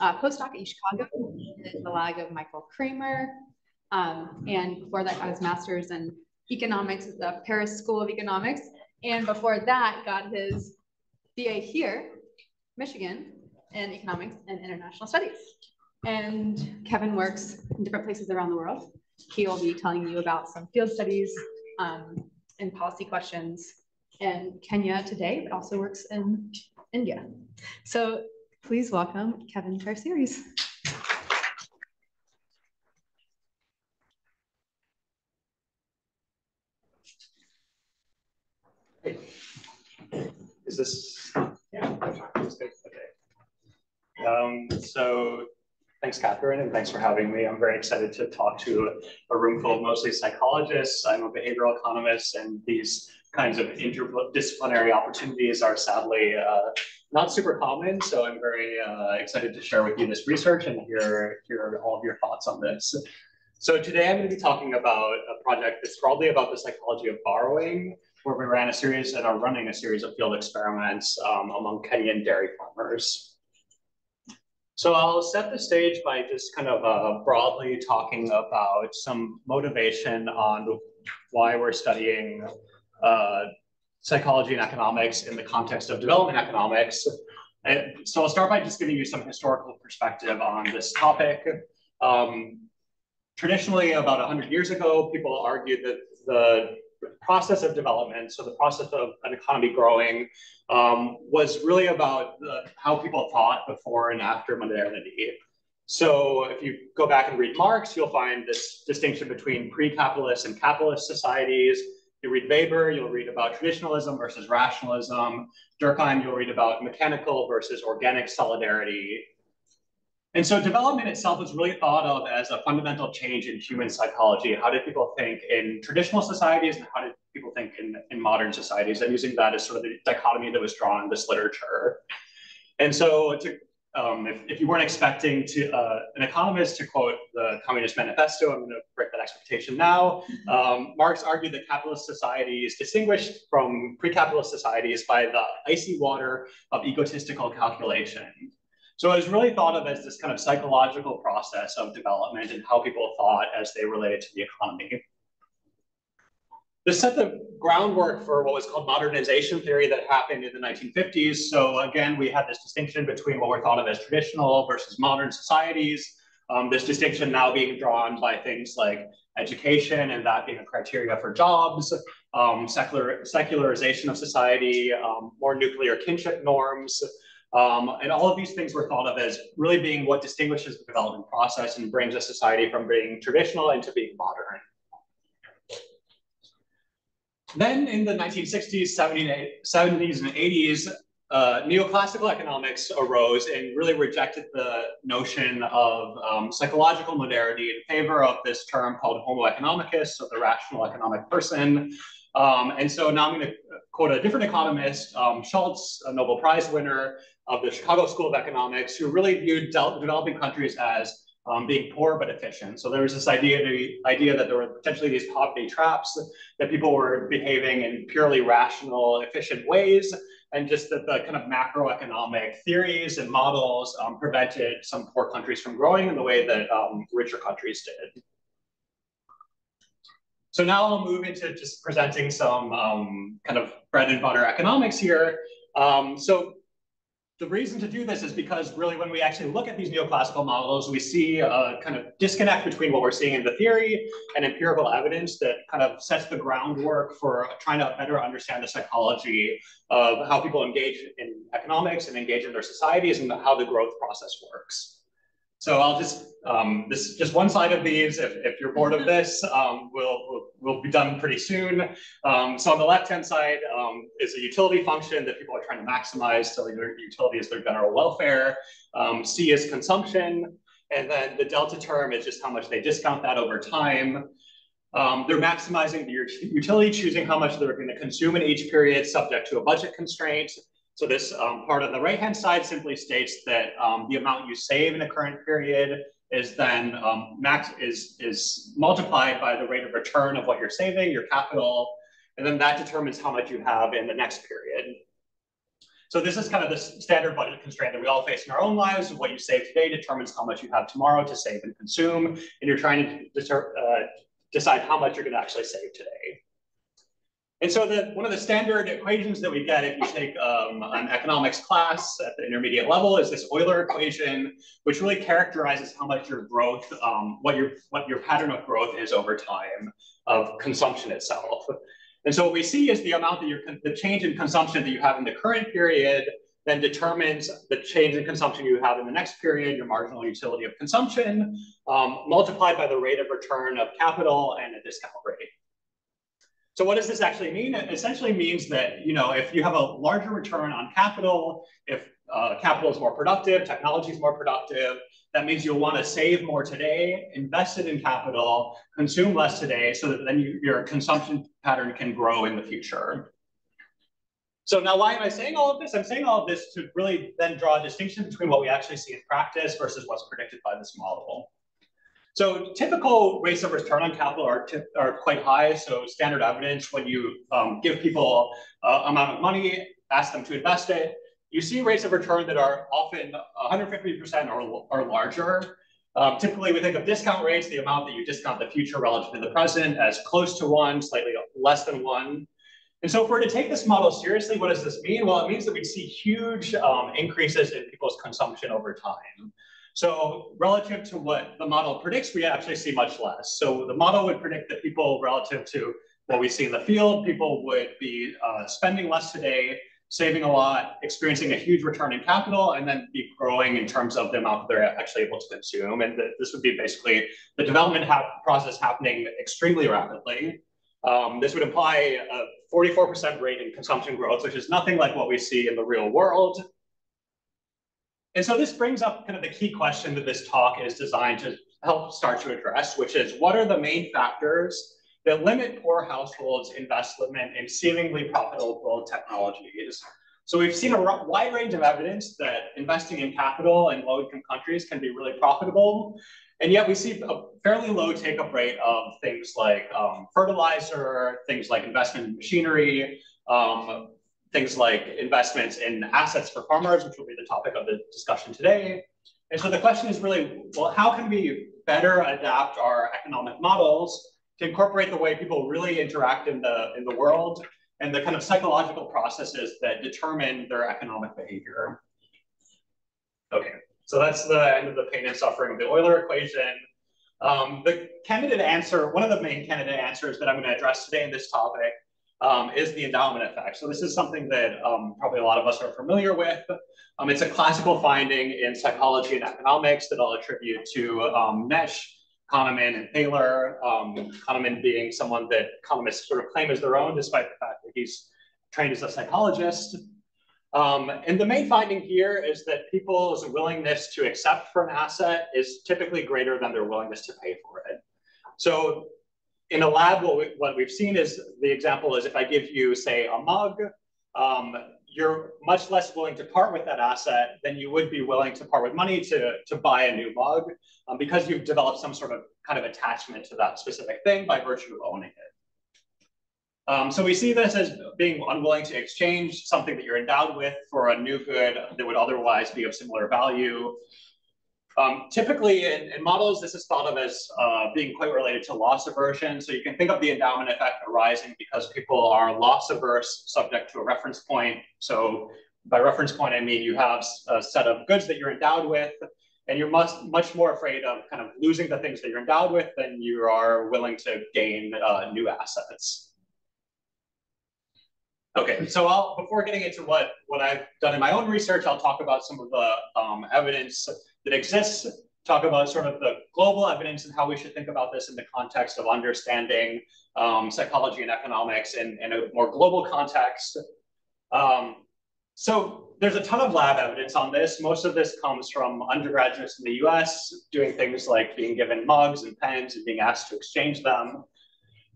uh, postdoc at Chicago, the lag of Michael Kremer. Um, and before that, got his master's in economics at the Paris School of Economics. And before that, got his BA here, Michigan, in economics and international studies. And Kevin works in different places around the world. He will be telling you about some field studies um, and policy questions in Kenya today, but also works in India. So please welcome Kevin to our series. Is this, yeah, okay. Um, so thanks, Catherine, and thanks for having me. I'm very excited to talk to a room full of mostly psychologists. I'm a behavioral economist, and these kinds of interdisciplinary opportunities are sadly uh, not super common. So I'm very uh, excited to share with you this research and hear, hear all of your thoughts on this. So today I'm going to be talking about a project that's broadly about the psychology of borrowing, where we ran a series and are running a series of field experiments um, among Kenyan dairy farmers. So I'll set the stage by just kind of uh, broadly talking about some motivation on why we're studying uh, psychology and economics in the context of development economics. And so I'll start by just giving you some historical perspective on this topic. Um, traditionally, about 100 years ago, people argued that the process of development, so the process of an economy growing, um, was really about the, how people thought before and after modernity. So if you go back and read Marx, you'll find this distinction between pre-capitalist and capitalist societies, you read Weber, you'll read about traditionalism versus rationalism. Durkheim, you'll read about mechanical versus organic solidarity. And so development itself is really thought of as a fundamental change in human psychology. How did people think in traditional societies and how did people think in, in modern societies? And using that as sort of the dichotomy that was drawn in this literature. And so to um, if, if, you weren't expecting to uh, an economist to quote the Communist Manifesto, I'm going to break that expectation now. Um, Marx argued that capitalist societies distinguished from pre-capitalist societies by the icy water of egotistical calculation. So it was really thought of as this kind of psychological process of development and how people thought as they related to the economy. This set the groundwork for what was called modernization theory that happened in the 1950s. So again, we had this distinction between what were thought of as traditional versus modern societies. Um, this distinction now being drawn by things like education and that being a criteria for jobs, um, secular, secularization of society, um, more nuclear kinship norms. Um, and all of these things were thought of as really being what distinguishes the development process and brings a society from being traditional into being modern. Then in the 1960s, 70s, and 80s, uh, neoclassical economics arose and really rejected the notion of um, psychological modernity in favor of this term called homo economicus, so the rational economic person. Um, and so now I'm going to quote a different economist, um, Schultz, a Nobel Prize winner of the Chicago School of Economics, who really viewed developing countries as um, being poor but efficient. So there was this idea, idea that there were potentially these poverty traps, that people were behaving in purely rational, efficient ways, and just that the kind of macroeconomic theories and models um, prevented some poor countries from growing in the way that um, richer countries did. So now I'll move into just presenting some um, kind of bread and butter economics here. Um, so the reason to do this is because really when we actually look at these neoclassical models, we see a kind of disconnect between what we're seeing in the theory and empirical evidence that kind of sets the groundwork for trying to better understand the psychology of how people engage in economics and engage in their societies and how the growth process works. So I'll just, um, this just one side of these, if, if you're bored of this, um, we'll, we'll, we'll, be done pretty soon. Um, so on the left-hand side um, is a utility function that people are trying to maximize. So their utility is their general welfare. Um, C is consumption. And then the delta term is just how much they discount that over time. Um, they're maximizing the utility, choosing how much they're going to consume in each period subject to a budget constraint. So this um, part on the right-hand side simply states that um, the amount you save in the current period is then um, max is, is multiplied by the rate of return of what you're saving, your capital, and then that determines how much you have in the next period. So this is kind of the standard budget constraint that we all face in our own lives. What you save today determines how much you have tomorrow to save and consume, and you're trying to uh, decide how much you're going to actually save today. And so the, one of the standard equations that we get if you take um, an economics class at the intermediate level is this Euler equation, which really characterizes how much your growth, um, what your what your pattern of growth is over time of consumption itself. And so what we see is the amount that you're, the change in consumption that you have in the current period then determines the change in consumption you have in the next period, your marginal utility of consumption, um, multiplied by the rate of return of capital and a discount rate. So what does this actually mean? It essentially means that, you know, if you have a larger return on capital, if uh, capital is more productive, technology is more productive, that means you'll want to save more today, invest it in capital, consume less today, so that then you, your consumption pattern can grow in the future. So now why am I saying all of this? I'm saying all of this to really then draw a distinction between what we actually see in practice versus what's predicted by this model. So typical rates of return on capital are, are quite high. So standard evidence, when you um, give people uh, amount of money, ask them to invest it, you see rates of return that are often 150% or, or larger. Um, typically, we think of discount rates, the amount that you discount the future relative to the present, as close to one, slightly less than one. And so if we're to take this model seriously, what does this mean? Well, it means that we'd see huge um, increases in people's consumption over time. So relative to what the model predicts, we actually see much less. So the model would predict that people relative to what we see in the field, people would be uh, spending less today, saving a lot, experiencing a huge return in capital, and then be growing in terms of the amount that they're actually able to consume. And the, this would be basically the development ha process happening extremely rapidly. Um, this would imply a 44% rate in consumption growth, which is nothing like what we see in the real world. And so this brings up kind of the key question that this talk is designed to help start to address, which is what are the main factors that limit poor households' investment in seemingly profitable technologies. So we've seen a wide range of evidence that investing in capital in low-income countries can be really profitable. And yet we see a fairly low take-up rate of things like um, fertilizer, things like investment in machinery, um, things like investments in assets for farmers, which will be the topic of the discussion today. And so the question is really, well, how can we better adapt our economic models to incorporate the way people really interact in the, in the world and the kind of psychological processes that determine their economic behavior. Okay, so that's the end of the pain and suffering of the Euler equation. Um, the candidate answer, one of the main candidate answers that I'm going to address today in this topic um, is the endowment effect. So this is something that um, probably a lot of us are familiar with. Um, it's a classical finding in psychology and economics that I'll attribute to um, Knetsch Kahneman and Thaler, um, Kahneman being someone that economists sort of claim as their own, despite the fact that he's trained as a psychologist. Um, and the main finding here is that people's willingness to accept for an asset is typically greater than their willingness to pay for it. So in a lab, what, we, what we've seen is the example is if I give you, say, a mug, um, you're much less willing to part with that asset than you would be willing to part with money to, to buy a new mug um, because you've developed some sort of kind of attachment to that specific thing by virtue of owning it. Um, so we see this as being unwilling to exchange something that you're endowed with for a new good that would otherwise be of similar value. Um, typically in, in, models, this is thought of as uh, being quite related to loss aversion. So you can think of the endowment effect arising because people are loss averse subject to a reference point. So by reference point, I mean you have a set of goods that you're endowed with, and you're much, much more afraid of kind of losing the things that you're endowed with than you are willing to gain uh, new assets. Okay, so I'll, before getting into what, what I've done in my own research, I'll talk about some of the um, evidence that exists, talk about sort of the global evidence and how we should think about this in the context of understanding um, psychology and economics in, in a more global context. Um, so there's a ton of lab evidence on this. Most of this comes from undergraduates in the US doing things like being given mugs and pens and being asked to exchange them.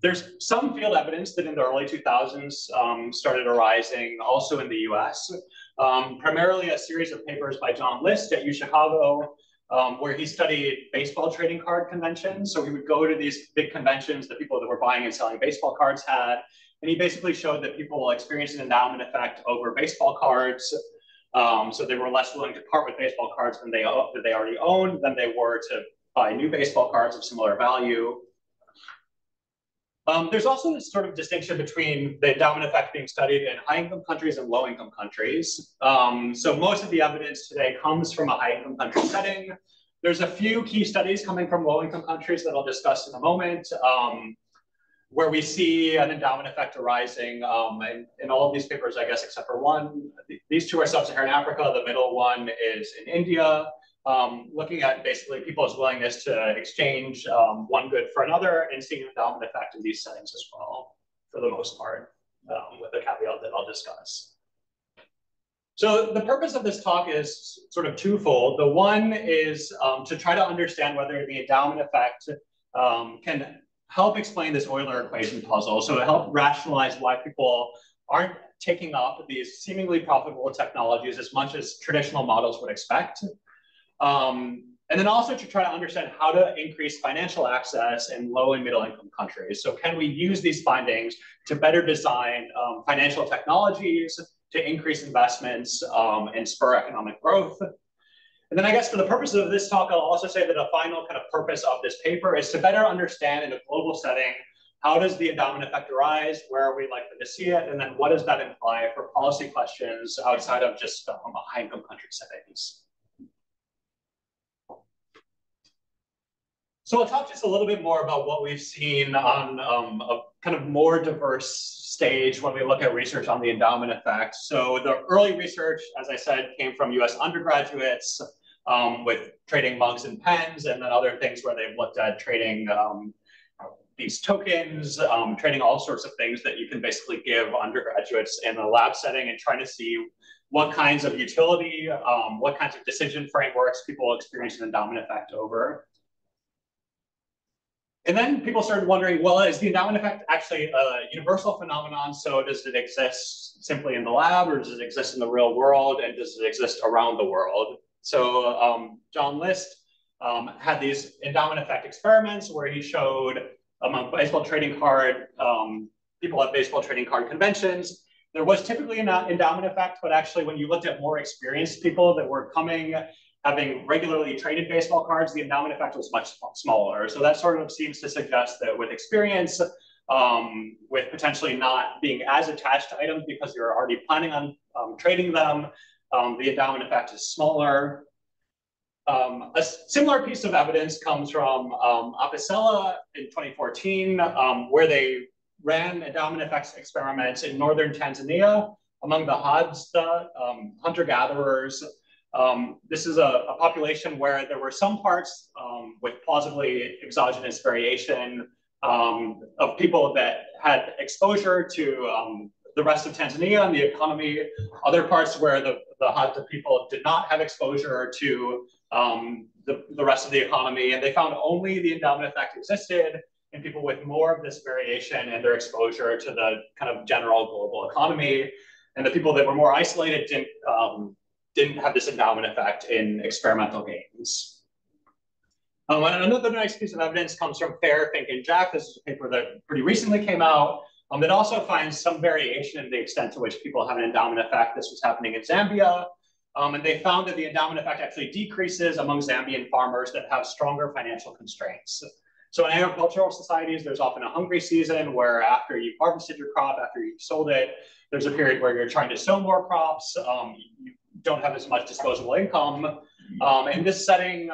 There's some field evidence that in the early 2000s um, started arising also in the US um, primarily a series of papers by John List at UChicago, um, where he studied baseball trading card conventions. So he would go to these big conventions that people that were buying and selling baseball cards had, And he basically showed that people experienced an endowment effect over baseball cards. Um, so they were less willing to part with baseball cards than they, that they already owned than they were to buy new baseball cards of similar value. Um, there's also this sort of distinction between the endowment effect being studied in high-income countries and low-income countries. Um, so most of the evidence today comes from a high-income country setting. There's a few key studies coming from low-income countries that I'll discuss in a moment, um, where we see an endowment effect arising um, in, in, all of these papers, I guess, except for one. These two are sub-Saharan Africa. The middle one is in India um, looking at basically people's willingness to exchange um, one good for another and seeing the endowment effect in these settings as well, for the most part, um, with a caveat that I'll discuss. So the purpose of this talk is sort of twofold. The one is um, to try to understand whether the endowment effect um, can help explain this Euler equation puzzle. So to help rationalize why people aren't taking up these seemingly profitable technologies as much as traditional models would expect. Um, and then also to try to understand how to increase financial access in low and middle income countries. So can we use these findings to better design um, financial technologies to increase investments um, and spur economic growth? And then I guess for the purposes of this talk, I'll also say that a final kind of purpose of this paper is to better understand in a global setting, how does the endowment effect arise? Where are we likely to see it? And then what does that imply for policy questions outside of just um, high income country settings? So I'll talk just a little bit more about what we've seen on um, a kind of more diverse stage when we look at research on the endowment effect. So the early research, as I said, came from US undergraduates um, with trading mugs and pens, and then other things where they've looked at trading um, these tokens, um, trading all sorts of things that you can basically give undergraduates in a lab setting and trying to see what kinds of utility, um, what kinds of decision frameworks people experience an endowment effect over. And then people started wondering, well, is the endowment effect actually a universal phenomenon? So does it exist simply in the lab or does it exist in the real world? And does it exist around the world? So um, John List um, had these endowment effect experiments where he showed among baseball trading card, um, people at baseball trading card conventions, there was typically an endowment effect, but actually when you looked at more experienced people that were coming having regularly traded baseball cards, the endowment effect was much smaller. So that sort of seems to suggest that with experience, um, with potentially not being as attached to items because you're already planning on um, trading them, um, the endowment effect is smaller. Um, a similar piece of evidence comes from um, Apicella in 2014, um, where they ran endowment effects experiments in northern Tanzania among the Hadza hunter-gatherers um, this is a, a, population where there were some parts um, with plausibly exogenous variation um, of people that had exposure to um, the rest of Tanzania and the economy, other parts where the, the Hadza people did not have exposure to um, the, the rest of the economy. And they found only the endowment effect existed in people with more of this variation in their exposure to the kind of general global economy. And the people that were more isolated didn't um, didn't have this endowment effect in experimental games. Um, and another nice piece of evidence comes from Fehr, Fink, and Jack. This is a paper that pretty recently came out um, that also finds some variation in the extent to which people have an endowment effect. This was happening in Zambia. Um, and they found that the endowment effect actually decreases among Zambian farmers that have stronger financial constraints. So in agricultural societies, there's often a hungry season where after you've harvested your crop, after you've sold it, there's a period where you're trying to sow more crops. Um, you don't have as much disposable income. Um, in this setting,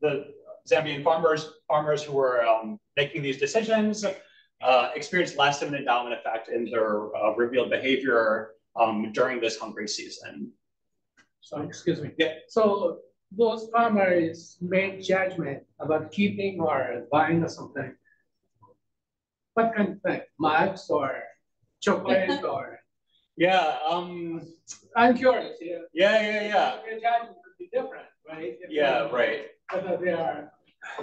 the Zambian farmers, farmers who were um, making these decisions uh, experienced less of an endowment effect in their uh, revealed behavior um, during this hungry season. So, excuse me. Yeah. So those farmers made judgment about keeping or buying or something. What kind of thing? Mugs or chocolate or yeah. Um, I'm curious. Yeah. Yeah, yeah, yeah. Their judgment could be different, right? If yeah, right. Whether they are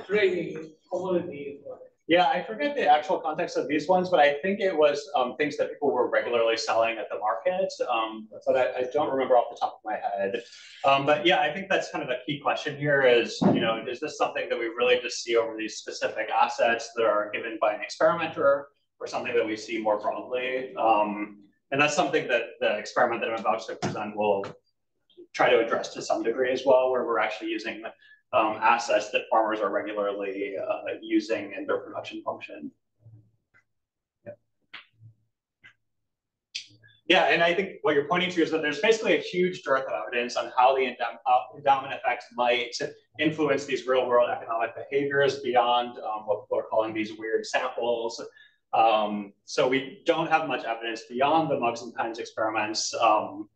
trading commodities or. Yeah, I forget the actual context of these ones, but I think it was um, things that people were regularly selling at the market. Um, but I, I, don't remember off the top of my head. Um, but yeah, I think that's kind of a key question here is, you know, is this something that we really just see over these specific assets that are given by an experimenter? or something that we see more broadly. Um, and that's something that the experiment that I'm about to present will try to address to some degree as well, where we're actually using um, assets that farmers are regularly uh, using in their production function. Yeah, and I think what you're pointing to is that there's basically a huge dearth of evidence on how the uh, endowment effects might influence these real world economic behaviors beyond um, what people are calling these weird samples. Um, so we don't have much evidence beyond the mugs and pens experiments. Um,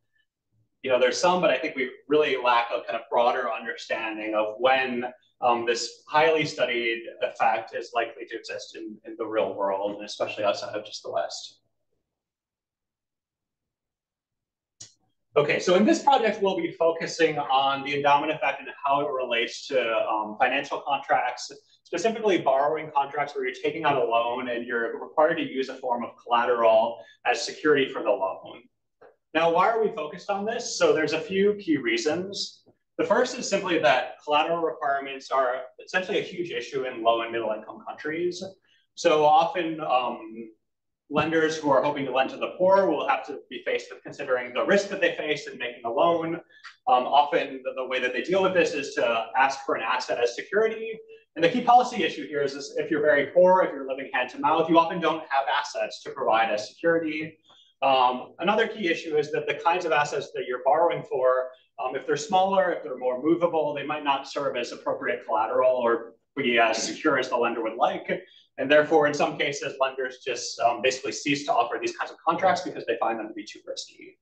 you know, there's some, but I think we really lack a kind of broader understanding of when um, this highly studied effect is likely to exist in, in the real world, and especially outside of just the West. Okay, so in this project, we'll be focusing on the endowment effect and how it relates to um, financial contracts, specifically borrowing contracts where you're taking out a loan and you're required to use a form of collateral as security for the loan. Now, why are we focused on this? So there's a few key reasons. The first is simply that collateral requirements are essentially a huge issue in low and middle income countries. So often um, lenders who are hoping to lend to the poor will have to be faced with considering the risk that they face in making a loan. Um, often the, the, way that they deal with this is to ask for an asset as security. And the key policy issue here is this, if you're very poor, if you're living hand to mouth, you often don't have assets to provide as security. Um, another key issue is that the kinds of assets that you're borrowing for, um, if they're smaller, if they're more movable, they might not serve as appropriate collateral or be as secure as the lender would like. And therefore, in some cases, lenders just um, basically cease to offer these kinds of contracts because they find them to be too risky.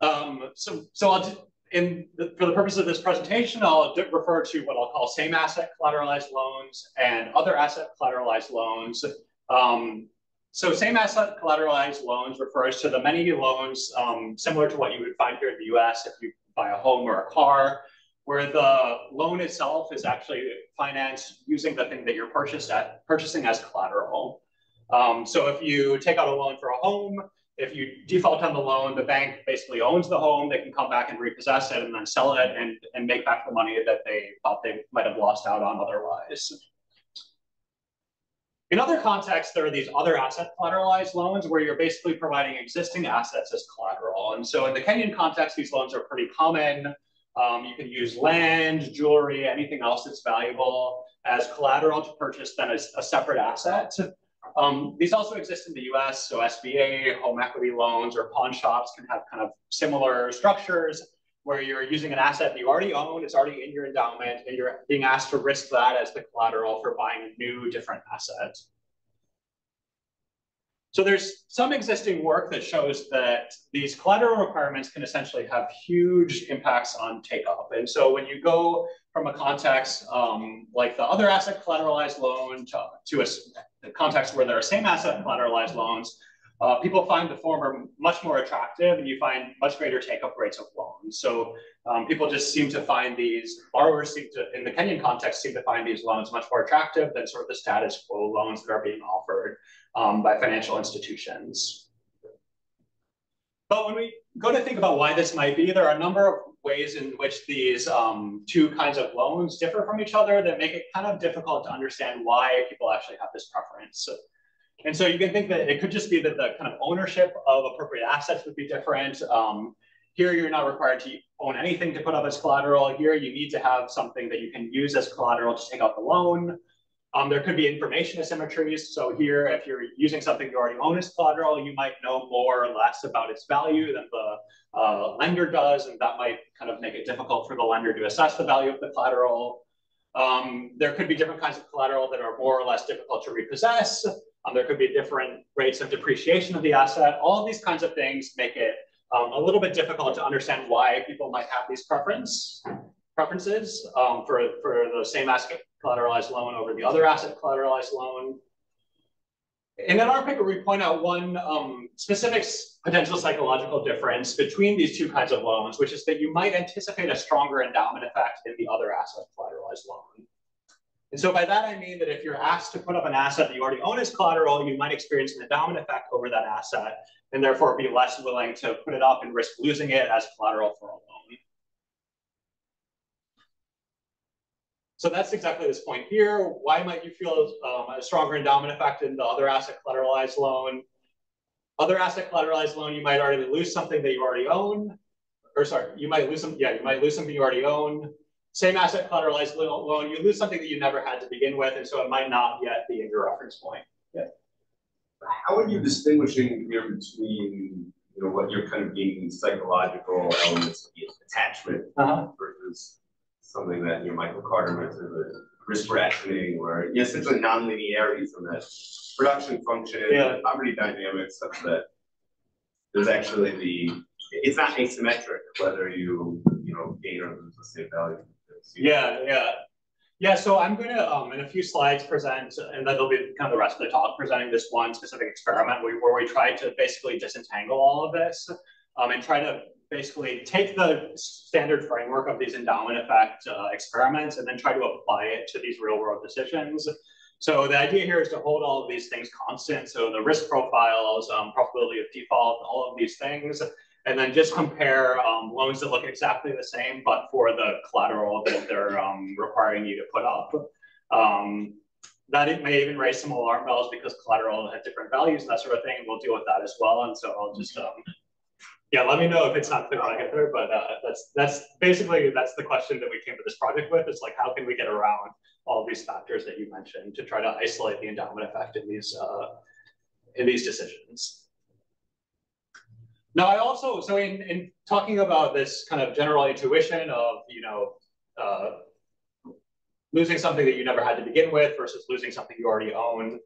Um, so, so I'll in the, for the purpose of this presentation, I'll refer to what I'll call same asset collateralized loans and other asset collateralized loans. Um, so same asset collateralized loans refers to the many loans um, similar to what you would find here in the US if you buy a home or a car where the loan itself is actually financed using the thing that you're purchased at, purchasing as collateral. Um, so if you take out a loan for a home, if you default on the loan, the bank basically owns the home. They can come back and repossess it and then sell it and, and make back the money that they thought they might have lost out on otherwise. In other contexts, there are these other asset collateralized loans where you're basically providing existing assets as collateral. And so in the Kenyan context, these loans are pretty common. Um, you can use land, jewelry, anything else that's valuable as collateral to purchase then as a separate asset. Um, these also exist in the US, so SBA, home equity loans, or pawn shops can have kind of similar structures where you're using an asset that you already own, it's already in your endowment, and you're being asked to risk that as the collateral for buying a new, different asset. So there's some existing work that shows that these collateral requirements can essentially have huge impacts on take up. And so when you go from a context um, like the other asset collateralized loan to, to a, context where there are same asset collateralized loans, uh, people find the former much more attractive and you find much greater take up rates of loans. So um, people just seem to find these, borrowers seem to, in the Kenyan context, seem to find these loans much more attractive than sort of the status quo loans that are being offered um, by financial institutions. But when we go to think about why this might be, there are a number of ways in which these um, two kinds of loans differ from each other that make it kind of difficult to understand why people actually have this preference. And so you can think that it could just be that the kind of ownership of appropriate assets would be different. Um, here, you're not required to own anything to put up as collateral. Here, you need to have something that you can use as collateral to take out the loan. Um, there could be information asymmetries. So here, if you're using something you already own as collateral, you might know more or less about its value than the uh, lender does, and that might kind of make it difficult for the lender to assess the value of the collateral. Um, there could be different kinds of collateral that are more or less difficult to repossess. Um, there could be different rates of depreciation of the asset. All of these kinds of things make it um, a little bit difficult to understand why people might have these preference preferences um, for, for the same asset collateralized loan over the other asset collateralized loan. And in our paper, we point out one um, specific potential psychological difference between these two kinds of loans, which is that you might anticipate a stronger endowment effect in the other asset collateralized loan. And so by that, I mean that if you're asked to put up an asset that you already own as collateral, you might experience an endowment effect over that asset and therefore be less willing to put it up and risk losing it as collateral for a loan. So that's exactly this point here. Why might you feel um, a stronger endowment effect in the other asset collateralized loan? Other asset collateralized loan, you might already lose something that you already own. Or sorry, you might lose some, yeah, you might lose something you already own. Same asset collateralized loan, you lose something that you never had to begin with, and so it might not yet be in your reference point. Yeah. How are you distinguishing here between you know what you're kind of being psychological elements of the attachment uh -huh. versus something that you know Michael Carter mentioned, the risk rationing, or you know, essentially non-linearities in that production function, yeah. poverty dynamics, such that there's actually the it's not asymmetric whether you you know gain or lose the same value. Yeah, yeah. Yeah, so I'm going to, um, in a few slides, present, and then there'll be kind of the rest of the talk, presenting this one specific experiment where, where we try to basically disentangle all of this um, and try to basically take the standard framework of these endowment effect uh, experiments and then try to apply it to these real world decisions. So the idea here is to hold all of these things constant. So the risk profiles, um, probability of default, all of these things, and then just compare um, loans that look exactly the same, but for the collateral that they're um, requiring you to put up. Um, that it may even raise some alarm bells because collateral has different values and that sort of thing. We'll deal with that as well. And so I'll just, um, yeah, let me know if it's not clear when I get there. But uh, that's that's basically that's the question that we came to this project with. Is like how can we get around all these factors that you mentioned to try to isolate the endowment effect in these uh, in these decisions. Now, I also, so in, in talking about this kind of general intuition of, you know, uh, losing something that you never had to begin with versus losing something you already own,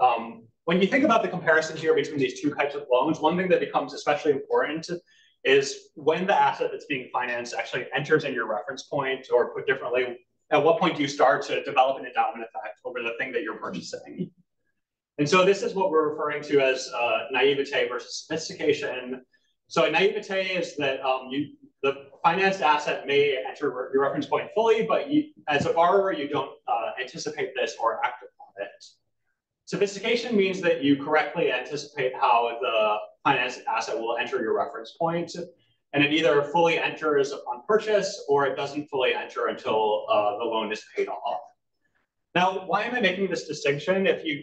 um, when you think about the comparison here between these two types of loans, one thing that becomes especially important is when the asset that's being financed actually enters in your reference point, or put differently, at what point do you start to develop an endowment effect over the thing that you're purchasing? And so this is what we're referring to as uh, naivete versus sophistication. So a naivete is that um, you, the financed asset may enter your reference point fully, but you, as a borrower, you don't uh, anticipate this or act upon it. Sophistication means that you correctly anticipate how the financed asset will enter your reference point, and it either fully enters upon purchase or it doesn't fully enter until uh, the loan is paid off. Now, why am I making this distinction? If you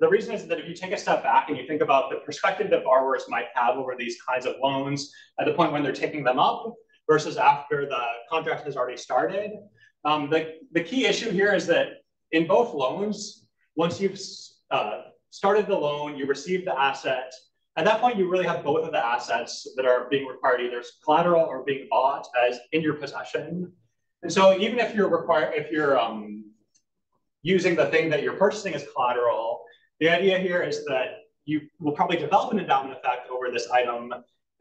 the reason is that if you take a step back and you think about the perspective that borrowers might have over these kinds of loans at the point when they're taking them up versus after the contract has already started, um, the, the key issue here is that in both loans, once you've uh, started the loan, you receive the asset, at that point, you really have both of the assets that are being required, either as collateral or being bought as in your possession. And so even if you're required, if you're um, using the thing that you're purchasing as collateral, the idea here is that you will probably develop an endowment effect over this item,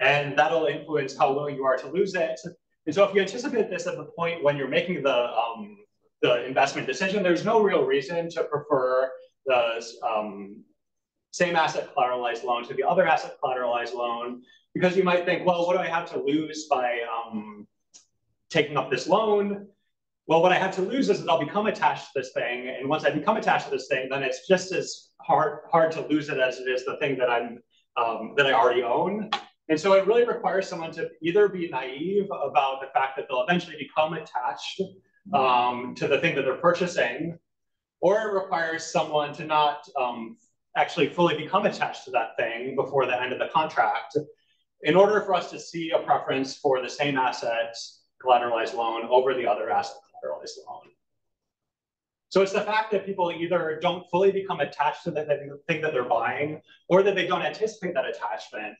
and that'll influence how willing you are to lose it. And so if you anticipate this at the point when you're making the, um, the investment decision, there's no real reason to prefer the um, same asset collateralized loan to the other asset collateralized loan, because you might think, well, what do I have to lose by um, taking up this loan? well, what I have to lose is that I'll become attached to this thing. And once I become attached to this thing, then it's just as hard, hard to lose it as it is the thing that I'm um, that I already own. And so it really requires someone to either be naive about the fact that they'll eventually become attached um, to the thing that they're purchasing, or it requires someone to not um, actually fully become attached to that thing before the end of the contract in order for us to see a preference for the same asset collateralized loan over the other asset collateralized loan. So it's the fact that people either don't fully become attached to the thing that they're buying, or that they don't anticipate that attachment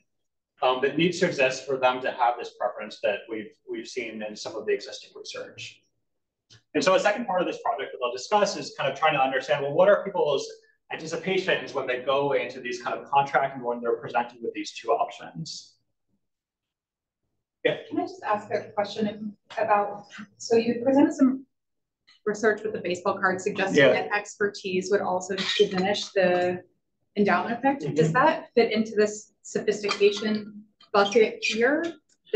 um, that needs to exist for them to have this preference that we've, we've seen in some of the existing research. And so a second part of this project that I'll discuss is kind of trying to understand, well, what are people's anticipations when they go into these kind of contract and when they're presented with these two options? Yeah. Can I just ask a question about, so you presented some research with the baseball card suggesting yeah. that expertise would also diminish the endowment effect. Mm -hmm. Does that fit into this sophistication bucket here?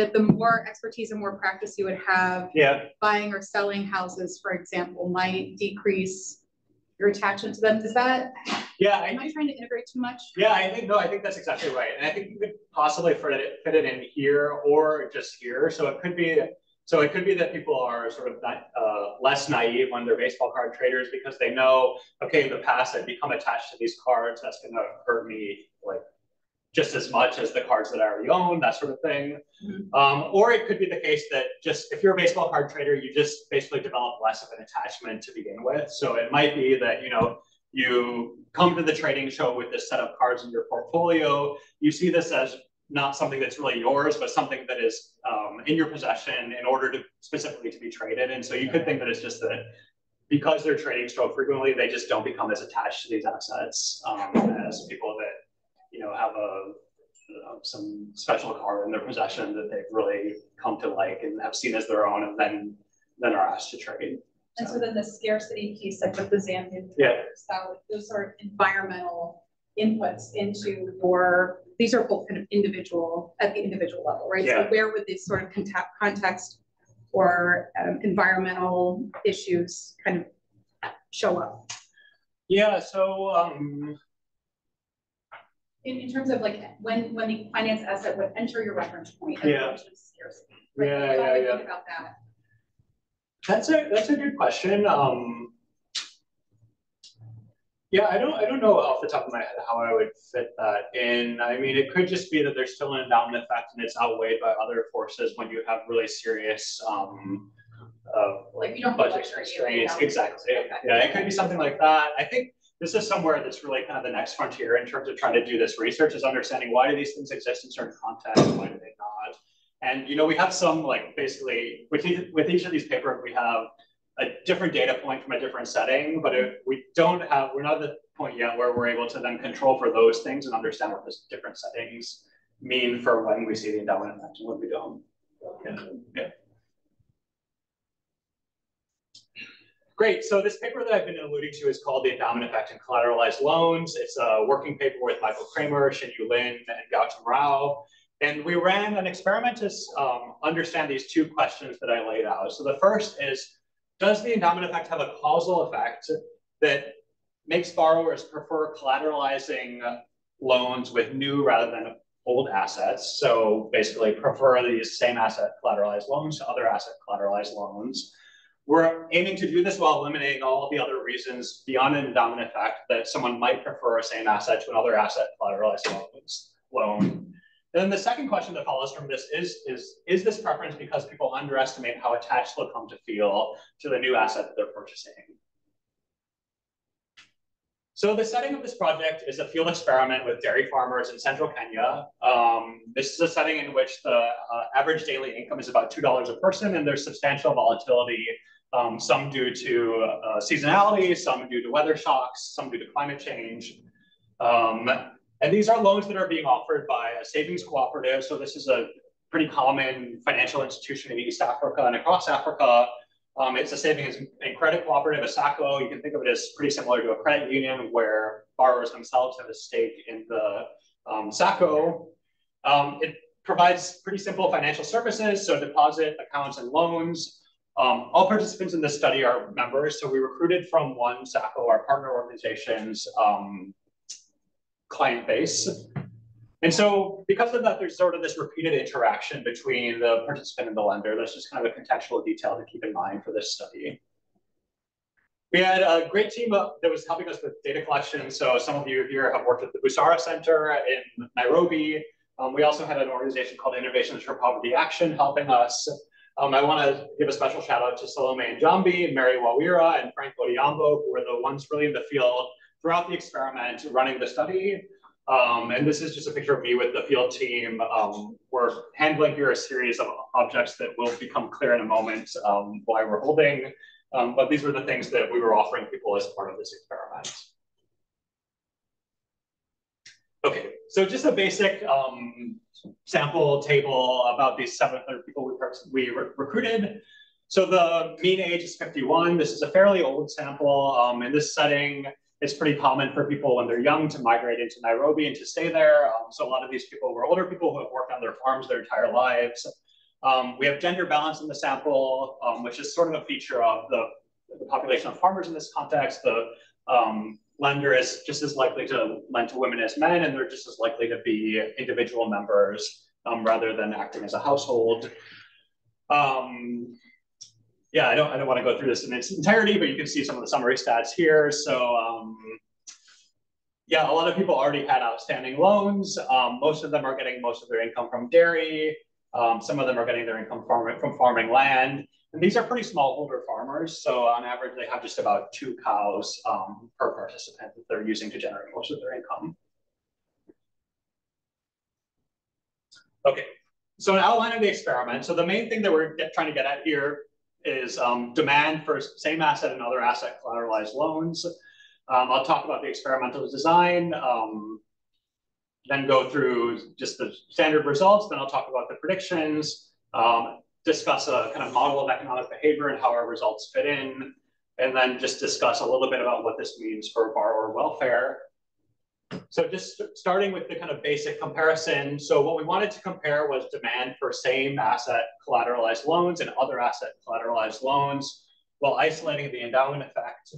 That the more expertise and more practice you would have yeah. buying or selling houses, for example, might decrease your attachment to them. Does that yeah, am I, I trying to integrate too much? Yeah, I think no, I think that's exactly right. And I think you could possibly fit it, fit it in here or just here. So it could be So it could be that people are sort of uh, less naive when they're baseball card traders because they know, okay, in the past I've become attached to these cards. That's going to hurt me like just as much as the cards that I already own, that sort of thing. Mm-hmm. Um, or it could be the case that just if you're a baseball card trader, you just basically develop less of an attachment to begin with. So it might be that, you know, you come to the trading show with this set of cards in your portfolio. You see this as not something that's really yours, but something that is um, in your possession in order to specifically to be traded. And so you could think that it's just that because they're trading so frequently, they just don't become as attached to these assets um, as people that have a some special card in their possession that they've really come to like and have seen as their own, and then then are asked to trade. And so, so then the scarcity piece, like with the Zambian yeah. so those are environmental inputs into your, these are both kind of individual, at the individual level, right? Yeah. So where would this sort of context or um, environmental issues kind of show up? Yeah, so um, in, in terms of like when when the finance asset would enter your reference point yeah. scarcity. Like, yeah, yeah, yeah. about that. That's a that's a good question. Um, yeah, I don't I don't know off the top of my head how I would fit that in. I mean, it could just be that there's still an endowment effect and it's outweighed by other forces when you have really serious um, uh, like, like budget constraints. Exactly. Okay. Yeah, it could be something like that. I think this is somewhere that's really kind of the next frontier in terms of trying to do this research is understanding why do these things exist in certain contexts, why do they not? And you know, we have some like basically with each, with each of these papers, we have a different data point from a different setting, but if we don't have, we're not at the point yet where we're able to then control for those things and understand what those different settings mean for when we see the endowment effect and when we don't. Yeah. yeah. Great. So this paper that I've been alluding to is called The Endowment Effect in Collateralized Loans. It's a working paper with Michael Kremer, Xinyu Lin, and Gautam Rao. And we ran an experiment to um, understand these two questions that I laid out. So the first is, does the endowment effect have a causal effect that makes borrowers prefer collateralizing loans with new rather than old assets? So basically prefer these same asset collateralized loans to other asset collateralized loans. We're aiming to do this while eliminating all the other reasons beyond an endowment effect that someone might prefer a same asset to another asset collateralized loan. And then the second question that follows from this is, is, is this preference because people underestimate how attached they'll come to feel to the new asset that they're purchasing? So the setting of this project is a field experiment with dairy farmers in central Kenya. Um, this is a setting in which the uh, average daily income is about $2 a person and there's substantial volatility um, some due to uh, seasonality, some due to weather shocks, some due to climate change. Um, and these are loans that are being offered by a savings cooperative. So this is a pretty common financial institution in East Africa and across Africa. Um, it's a savings and credit cooperative, a SACCO. You can think of it as pretty similar to a credit union where borrowers themselves have a stake in the um, SACCO. Um, it provides pretty simple financial services, so deposit accounts and loans, um, all participants in this study are members. So we recruited from one SACCO, our partner organization's um, client base. And so because of that, there's sort of this repeated interaction between the participant and the lender. That's just kind of a contextual detail to keep in mind for this study. We had a great team that was helping us with data collection. So some of you here have worked at the Busara Center in Nairobi. Um, we also had an organization called Innovations for Poverty Action helping us. Um, I want to give a special shout out to Salome and Jambi, Mary Wawira, and Frank Odhiambo, who were the ones really in the field throughout the experiment running the study. Um, and this is just a picture of me with the field team. Um, we're handling here a series of objects that will become clear in a moment um, why we're holding. Um, but these were the things that we were offering people as part of this experiment. Okay, so just a basic um, sample table about these 700 people we, we re recruited. So the mean age is 51. This is a fairly old sample. Um, in this setting, it's pretty common for people when they're young to migrate into Nairobi and to stay there. Um, so a lot of these people were older people who have worked on their farms their entire lives. Um, we have gender balance in the sample, um, which is sort of a feature of the, the population of farmers in this context. The um, lender is just as likely to lend to women as men, and they're just as likely to be individual members um, rather than acting as a household. Um, yeah, I don't, I don't want to go through this in its entirety, but you can see some of the summary stats here. So um, yeah, a lot of people already had outstanding loans. Um, most of them are getting most of their income from dairy. Um, some of them are getting their income from, from farming land. And these are pretty smallholder farmers. So on average, they have just about two cows um, per participant that they're using to generate most of their income. Okay, so an outline of the experiment. So the main thing that we're get, trying to get at here is um, demand for same asset and other asset collateralized loans. Um, I'll talk about the experimental design, um, then go through just the standard results. Then I'll talk about the predictions, um, discuss a kind of model of economic behavior and how our results fit in, and then just discuss a little bit about what this means for borrower welfare. So just starting with the kind of basic comparison. So what we wanted to compare was demand for same asset collateralized loans and other asset collateralized loans while isolating the endowment effect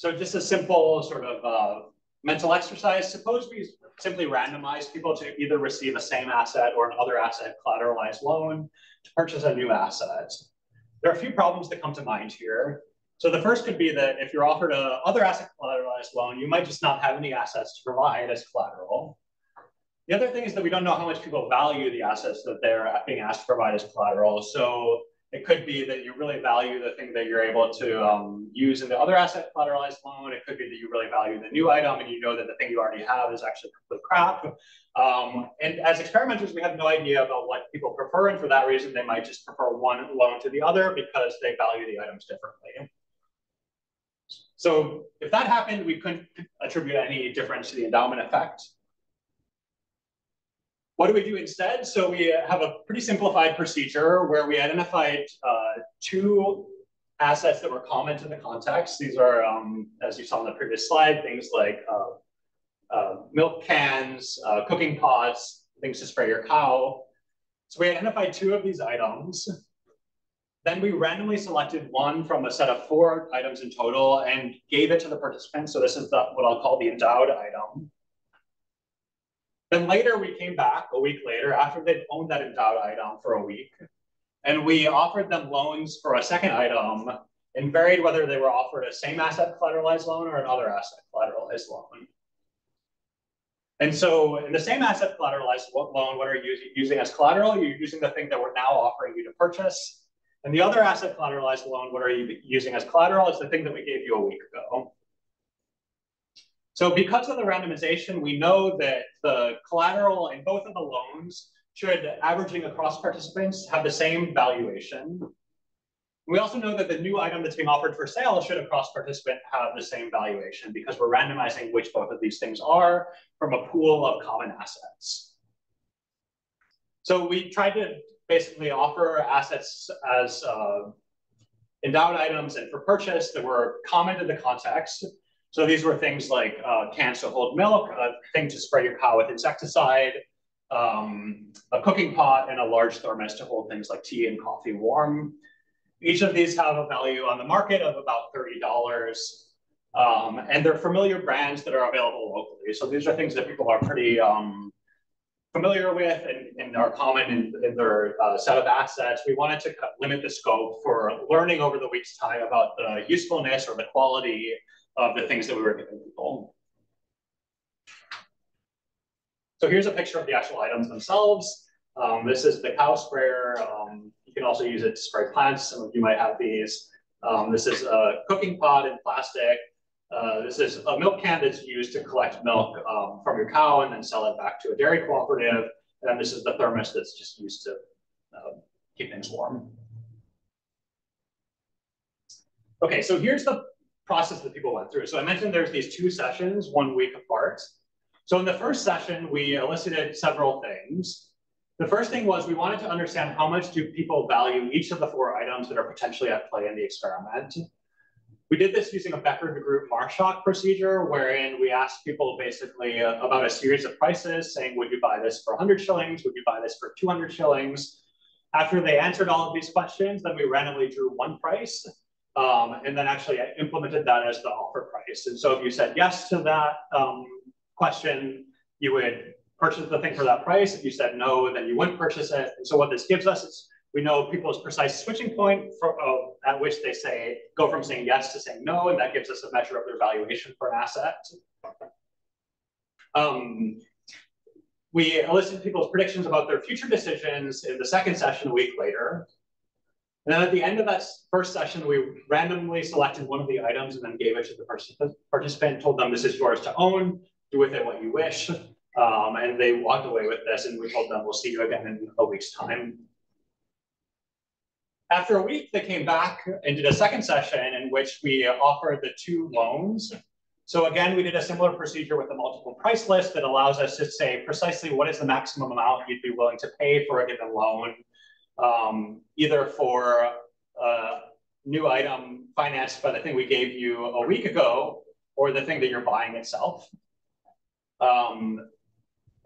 so just a simple sort of uh, mental exercise. Suppose we simply randomize people to either receive a same asset or another asset collateralized loan to purchase a new asset. There are a few problems that come to mind here. So the first could be that if you're offered a other asset collateralized loan, you might just not have any assets to provide as collateral. The other thing is that we don't know how much people value the assets that they're being asked to provide as collateral. So it could be that you really value the thing that you're able to um, use in the other asset collateralized loan. It could be that you really value the new item and you know that the thing you already have is actually complete crap. Um, and as experimenters, we have no idea about what people prefer. And for that reason, they might just prefer one loan to the other because they value the items differently. So if that happened, we couldn't attribute any difference to the endowment effect. What do we do instead? So we have a pretty simplified procedure where we identified uh, two assets that were common to the context. These are, um, as you saw in the previous slide, things like uh, uh, milk cans, uh, cooking pots, things to spray your cow. So we identified two of these items. Then we randomly selected one from a set of four items in total and gave it to the participant. So this is the, what I'll call the endowed item. Then later we came back a week later after they'd owned that endowed item for a week, and we offered them loans for a second item and varied whether they were offered a same asset collateralized loan or another asset collateralized loan. And so in the same asset collateralized loan, what are you using as collateral? You're using the thing that we're now offering you to purchase. And the other asset collateralized loan, what are you using as collateral? It's the thing that we gave you a week ago. So because of the randomization, we know that the collateral in both of the loans should, averaging across participants, have the same valuation. We also know that the new item that's being offered for sale should across participant have the same valuation because we're randomizing which both of these things are from a pool of common assets. So we tried to basically offer assets as uh, endowed items and for purchase that were common to the context so these were things like uh, cans to hold milk, a thing to spray your cow with insecticide, um, a cooking pot, and a large thermos to hold things like tea and coffee warm. Each of these have a value on the market of about $30. Um, and they're familiar brands that are available locally. So these are things that people are pretty um, familiar with and, and, are common in, in their uh, set of assets. We wanted to limit the scope for learning over the week's time about the usefulness or the quality of the things that we were giving people. So here's a picture of the actual items themselves. Um, this is the cow sprayer. Um, you can also use it to spray plants. Some of you might have these. Um, this is a cooking pot in plastic. Uh, this is a milk can that's used to collect milk um, from your cow and then sell it back to a dairy cooperative. And this is the thermos that's just used to uh, keep things warm. Okay, so here's the process that people went through. So I mentioned there's these two sessions, one week apart. So in the first session, we elicited several things. The first thing was we wanted to understand how much do people value each of the four items that are potentially at play in the experiment. We did this using a Becker DeGroot Marschak procedure, wherein we asked people basically uh, about a series of prices, saying, would you buy this for 100 shillings? Would you buy this for 200 shillings? After they answered all of these questions, then we randomly drew one price um, and then actually I implemented that as the offer price. And so if you said yes to that um, question, you would purchase the thing for that price. If you said no, then you wouldn't purchase it. And so what this gives us is We know people's precise switching point for, uh, at which they say, go from saying yes to saying no, and that gives us a measure of their valuation for an asset. Um, we elicited people's predictions about their future decisions in the second session a week later. And then at the end of that first session, we randomly selected one of the items and then gave it to the participant, told them this is yours to own, do with it what you wish. Um, and they walked away with this and we told them we'll see you again in a week's time. After a week, they came back and did a second session in which we offered the two loans. So again, we did a similar procedure with a multiple price list that allows us to say precisely what is the maximum amount you'd be willing to pay for a given loan, um, either for a new item financed by the thing we gave you a week ago, or the thing that you're buying itself. Um,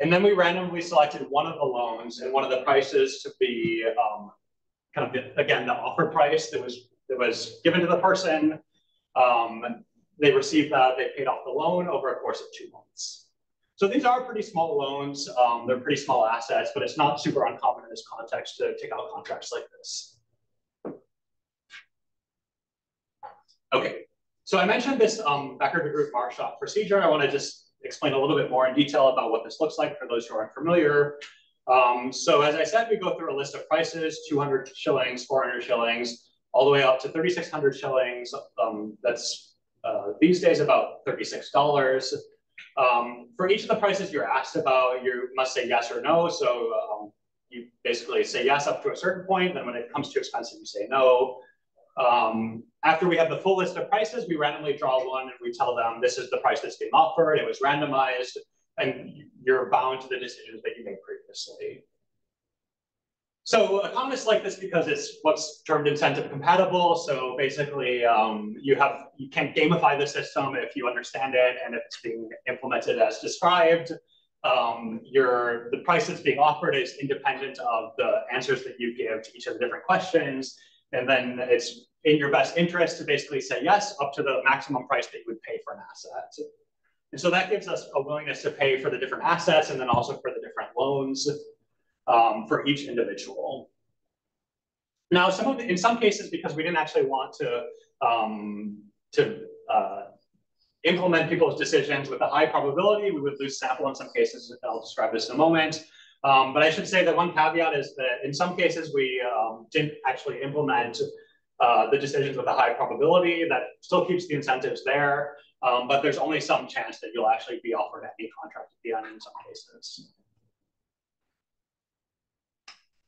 and then we randomly selected one of the loans and one of the prices to be um, kind of, the, again, the offer price that was, that was given to the person. Um, they received that, they paid off the loan over a course of two months. So these are pretty small loans. Um, they're pretty small assets, but it's not super uncommon in this context to take out contracts like this. Okay, so I mentioned this um, Becker DeGroot Marschak procedure. I want to just explain a little bit more in detail about what this looks like for those who aren't familiar. Um, so as I said, we go through a list of prices, 200 shillings, 400 shillings, all the way up to 3,600 shillings. Um, that's uh, these days about $36. Um, for each of the prices you're asked about, you must say yes or no. So um, you basically say yes up to a certain point. Then when it comes too expensive, you say no. Um, after we have the full list of prices, we randomly draw one and we tell them this is the price that's being offered. It was randomized and you're bound to the decisions that you made previously. So economists like this because it's what's termed incentive compatible. So basically, um, you have you can gamify the system if you understand it and if it's being implemented as described. Um, your the price that's being offered is independent of the answers that you give to each of the different questions. And then it's in your best interest to basically say yes up to the maximum price that you would pay for an asset. And so that gives us a willingness to pay for the different assets and then also for the different loans um, for each individual. Now, some of the, in some cases, because we didn't actually want to um, to uh, implement people's decisions with a high probability, we would lose sample in some cases. I'll describe this in a moment. Um, but I should say that one caveat is that in some cases we um, didn't actually implement uh, the decisions with a high probability. That still keeps the incentives there, um, but there's only some chance that you'll actually be offered any contract at the end in some cases.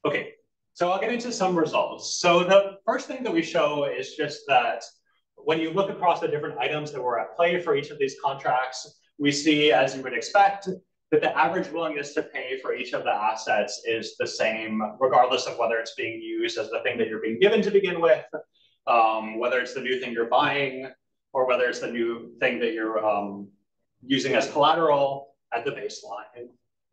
Okay, so I'll get into some results. So the first thing that we show is just that when you look across the different items that were at play for each of these contracts, we see, as you would expect, that the average willingness to pay for each of the assets is the same, regardless of whether it's being used as the thing that you're being given to begin with, um, whether it's the new thing you're buying, or whether it's the new thing that you're um, using as collateral at the baseline.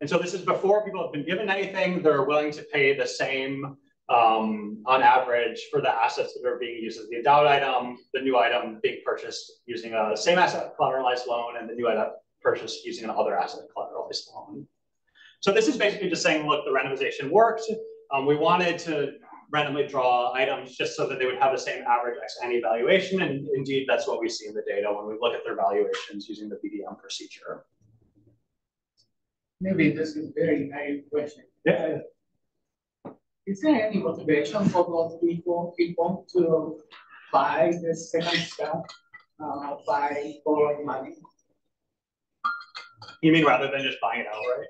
And so this is before people have been given anything, they're willing to pay the same um, on average for the assets that are being used as the endowed item, the new item being purchased using a same asset collateralized loan, and the new item purchased using another asset collateralized loan. So this is basically just saying, look, the randomization worked. Um, we wanted to randomly draw items just so that they would have the same average ex ante valuation. And indeed, that's what we see in the data when we look at their valuations using the BDM procedure. Maybe this is a very naive question. Yeah. Is there any motivation for those people, people to buy this second stuff, uh, by borrowing money? You mean rather than just buying it outright?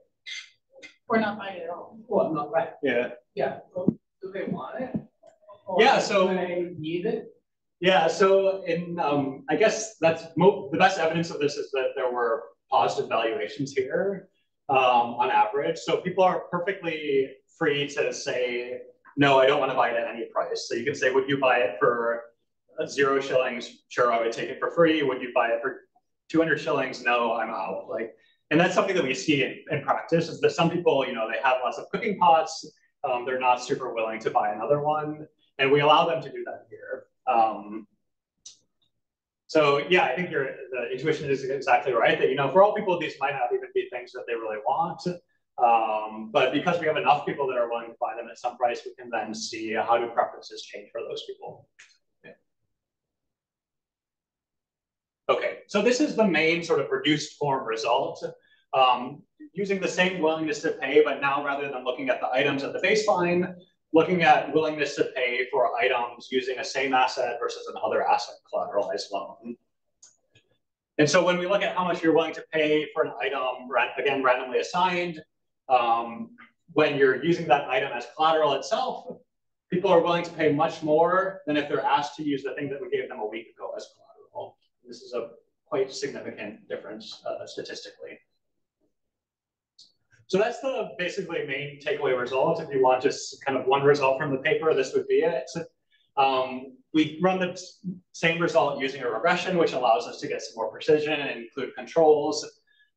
Or not buying it at all? Well, not right. Yeah. Yeah. So do they want it? Or Yeah, so- do they need it? Yeah, so in um, I guess that's mo- the best evidence of this is that there were positive valuations here um, on average. So people are perfectly free to say, no, I don't want to buy it at any price. So you can say, would you buy it for zero shillings? Sure, I would take it for free. Would you buy it for 200 shillings? No, I'm out. Like and that's something that we see in, in, practice is that some people, you know, they have lots of cooking pots. Um, they're not super willing to buy another one. And we allow them to do that here. Um, so yeah, I think your the intuition is exactly right that, you know, for all people, these might not even be things that they really want. Um, but because we have enough people that are willing to buy them at some price, we can then see how do preferences change for those people. Okay, so this is the main sort of reduced form result. Um, using the same willingness to pay, but now rather than looking at the items at the baseline, looking at willingness to pay for items using a same asset versus another asset collateralized loan. And so when we look at how much you're willing to pay for an item, again, randomly assigned, um, when you're using that item as collateral itself, people are willing to pay much more than if they're asked to use the thing that we gave them a week ago as collateral. This is a quite significant difference uh, statistically. So that's the basically main takeaway result. If you want just kind of one result from the paper, this would be it. Um, we run the same result using a regression, which allows us to get some more precision and include controls.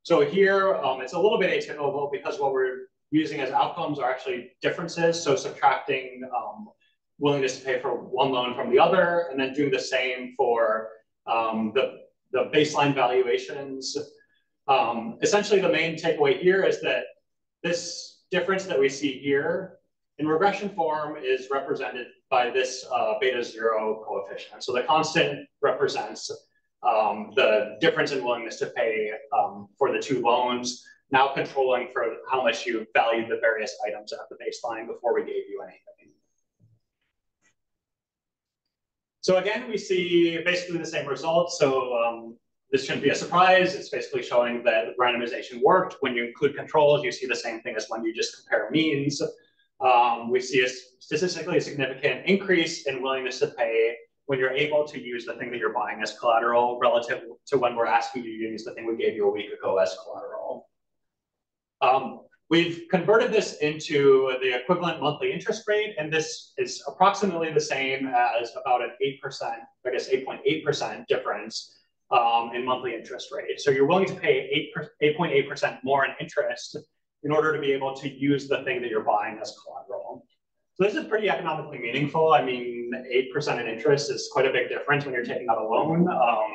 So here, um, it's a little bit atypical because what we're using as outcomes are actually differences. So subtracting um, willingness to pay for one loan from the other, and then doing the same for um, the, the baseline valuations. Um, essentially, the main takeaway here is that this difference that we see here in regression form is represented by this uh, beta zero coefficient. So the constant represents um, the difference in willingness to pay um, for the two loans, now controlling for how much you valued the various items at the baseline before we gave you anything. So again, we see basically the same results. So um, this shouldn't be a surprise. It's basically showing that randomization worked. When you include controls, you see the same thing as when you just compare means. Um, we see a statistically significant increase in willingness to pay when you're able to use the thing that you're buying as collateral relative to when we're asking you to use the thing we gave you a week ago as collateral. Um, we've converted this into the equivalent monthly interest rate, and this is approximately the same as about an 8%, I guess 8.8% difference um, in monthly interest rate. So you're willing to pay 8.8% more in interest in order to be able to use the thing that you're buying as collateral. So this is pretty economically meaningful. I mean, 8% in interest is quite a big difference when you're taking out a loan. Um,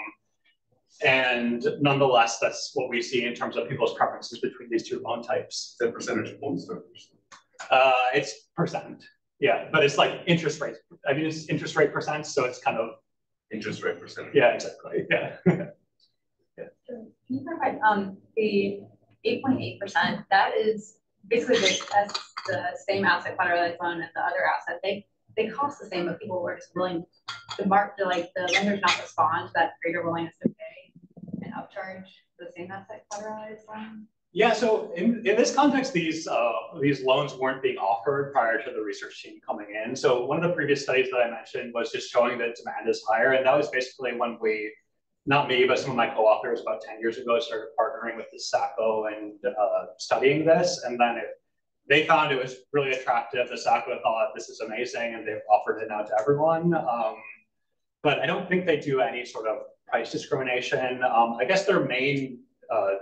and nonetheless, that's what we see in terms of people's preferences between these two loan types. The percentage points. Uh, it's percent. Yeah, but it's like interest rate. I mean, it's interest rate percent, so it's kind of interest rate percentage. Yeah, exactly. Yeah. yeah. Can you clarify um, the 8.8%? That is basically the, that's the same asset collateralized loan as the other asset. They they cost the same, but people were just willing to mark to like the lenders not respond to that greater willingness to pay and upcharge the same asset collateralized loan. Yeah, so in, in this context, these uh, these loans weren't being offered prior to the research team coming in. So one of the previous studies that I mentioned was just showing that demand is higher, and that was basically when we, not me, but some of my co-authors about 10 years ago started partnering with the SACCO and uh, studying this, and then it, they found it was really attractive. The SACCO thought this is amazing, and they've offered it now to everyone. Um, but I don't think they do any sort of price discrimination. Um, I guess their main uh,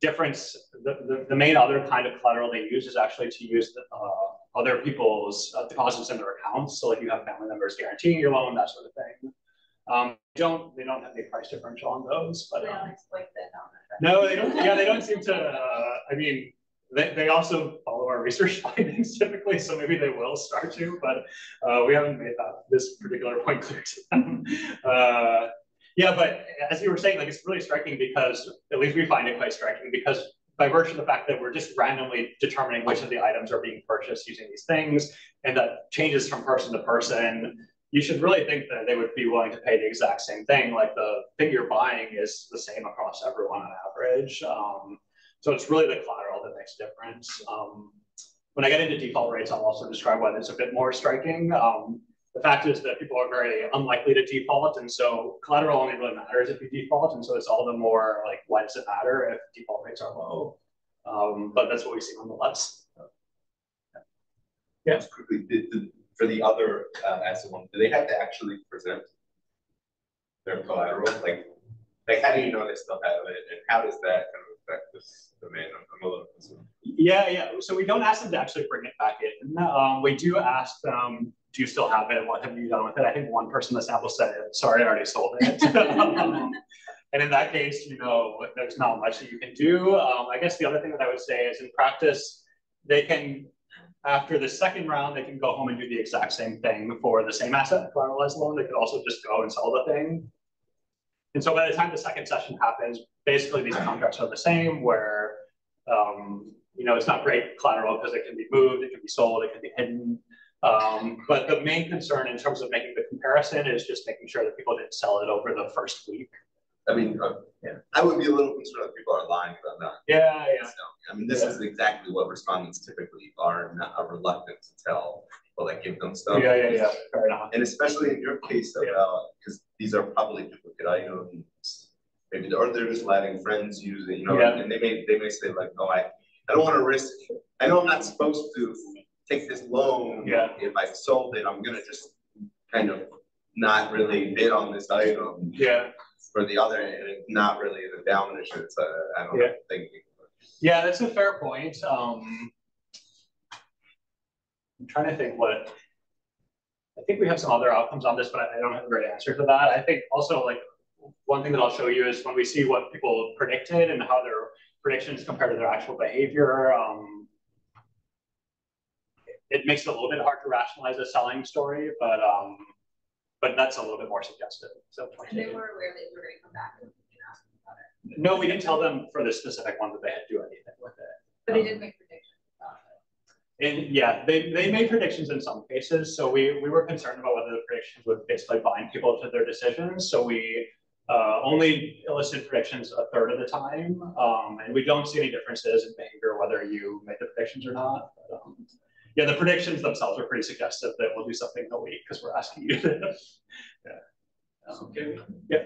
difference, the, the, the, main other kind of collateral they use is actually to use the, uh, other people's uh, deposits in their accounts. So like you have family members guaranteeing your loan, that sort of thing. Um, don't they don't have any price differential on those, but they don't um. No, they don't. Yeah, they don't seem to. Uh, I mean, they, they also follow our research findings typically, so maybe they will start to, but uh, we haven't made that this particular point clear to them. Yeah, but as you were saying, like it's really striking because at least we find it quite striking because by virtue of the fact that we're just randomly determining which of the items are being purchased using these things, and that changes from person to person, you should really think that they would be willing to pay the exact same thing. Like the thing you're buying is the same across everyone on average. Um, so it's really the collateral that makes a difference. Um, when I get into default rates, I'll also describe why that's a bit more striking. Um, the fact is that people are very unlikely to default. And so collateral only really matters if you default. And so it's all the more like, why does it matter if default rates are low? Um, but that's what we see nonetheless. Yeah. Just quickly, did, did, for the other uh, asset one, do they have to actually present their collateral? Like, like how do you know they still have it? And how does that kind of affect this demand? I'm a little concerned. Yeah, yeah. So we don't ask them to actually bring it back in. Um, we do ask them do you still have it? What have you done with it? I think one person in the sample said, sorry, I already sold it. and in that case, you know, there's not much that you can do. Um, I guess the other thing that I would say is in practice, they can, after the second round, they can go home and do the exact same thing for the same asset collateralized loan. They could also just go and sell the thing. And so by the time the second session happens, basically these contracts are the same where, um, you know, it's not great collateral because it can be moved, it can be sold, it can be hidden. Um, but the main concern in terms of making the comparison is just making sure that people didn't sell it over the first week. I mean, uh, Yeah. I would be a little concerned if people are lying about that. Yeah, yeah. So, I mean, this is exactly what respondents typically are not are reluctant to tell people that give them stuff. Yeah, yeah, yeah, fair enough. And especially in your case Yeah. about, because these are probably duplicate items. Maybe, or they're just letting friends use it, you know, Yeah. and they may, they may say like, no, I, I don't wanna risk, I know I'm not supposed to take this loan. Yeah. If I sold it, I'm gonna just kind of not really bid on this item Yeah, for the other, and it's not really the damage, it's, uh, I don't Yeah. think. yeah, that's a fair point. Um, I'm trying to think what, I think we have some other outcomes on this, but I I don't have a great answer to that. I think also like, one thing that I'll show you is when we see what people predicted and how their predictions compare to their actual behavior, um, it makes it a little bit hard to rationalize a selling story, but, um, but that's a little bit more suggestive, so. And they were aware that you were gonna come back and ask about it, No, we didn't tell them for the specific one that they had to do anything with it. but they did make predictions about it. And yeah, they, they made predictions in some cases, so we, we were concerned about whether the predictions would basically bind people to their decisions, so we uh, only elicited predictions a third of the time, um, and we don't see any differences in behavior whether you make the predictions or not. But, um, yeah, the predictions themselves are pretty suggestive that we'll do something in a week because we're asking you to. yeah. Um, Okay. Yeah.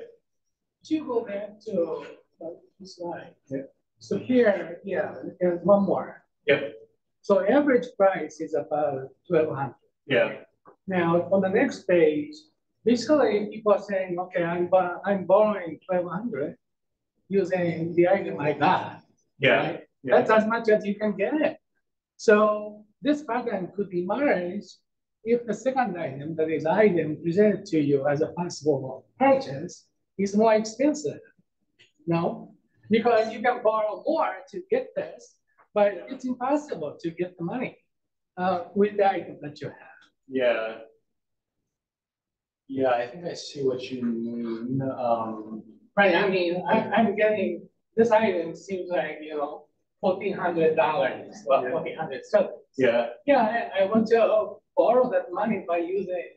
To go back to uh, slide. Yeah. So here, yeah, there's one more. Yep. So average price is about twelve hundred. yeah, Now, on the next page, basically people are saying, okay, I'm, I'm borrowing twelve hundred using the item I got. yeah, right? yeah. That's as much as you can get. So this pattern could emerge if the second item, that is item presented to you as a possible purchase, is more expensive. No, because you can borrow more to get this, but it's impossible to get the money uh, with the item that you have. Yeah. Yeah, I think I see what you mean. Um, Right, I mean, I, I'm getting, this item seems like, you know, fourteen hundred dollars, well, Yeah. fourteen hundred, so yeah, Yeah, I, I want to uh, borrow that money by using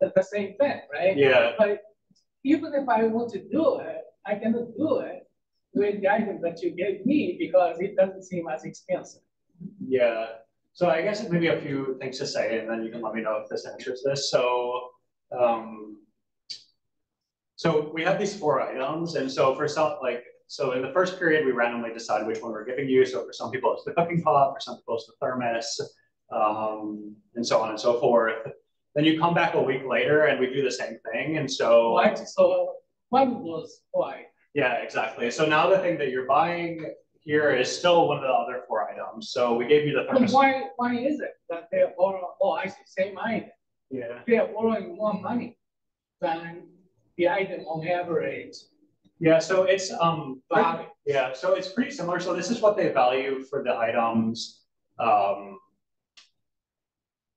the, the same thing, right? yeah, But even if I want to do it, I cannot do it with the item that you gave me because it doesn't seem as expensive. yeah. So I guess maybe a few things to say, and then you can let me know if this answers this. So, um, so we have these four items, and so for some, like, so in the first period, we randomly decide which one we're giving you. So for some people, it's the cooking pot, for some people, it's the thermos, um, and so on and so forth. Then you come back a week later, and we do the same thing, and so. Right, so one was white. Yeah, exactly. So now the thing that you're buying here is still one of the other four items. So we gave you the But thermos. why, why is it that they're borrowing, oh, I see, same item, Yeah. they're borrowing more money than the item on average Yeah, so it's um value? yeah, so it's pretty similar. So this is what they value for the items um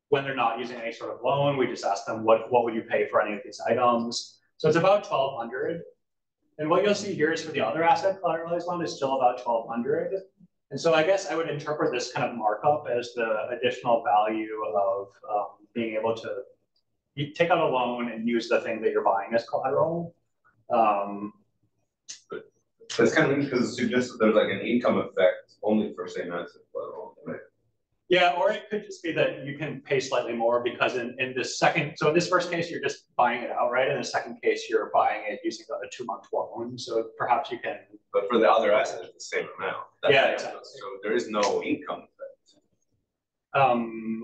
when they're not using any sort of loan. We just ask them what what would you pay for any of these items. So it's about twelve hundred. And what you'll see here is for the other asset collateralized loan is still about twelve hundred. And so I guess I would interpret this kind of markup as the additional value of um, being able to take out a loan and use the thing that you're buying as collateral. Um, So it's kind of because it suggests that there's like an income effect only for same asset collateral, right? Yeah, or it could just be that you can pay slightly more because in, in this second, so in this first case, you're just buying it outright. And in the second case, you're buying it using a two month loan. So perhaps you can, But for the other asset, it's the same amount. That's Yeah, exactly. So there is no income effect. um,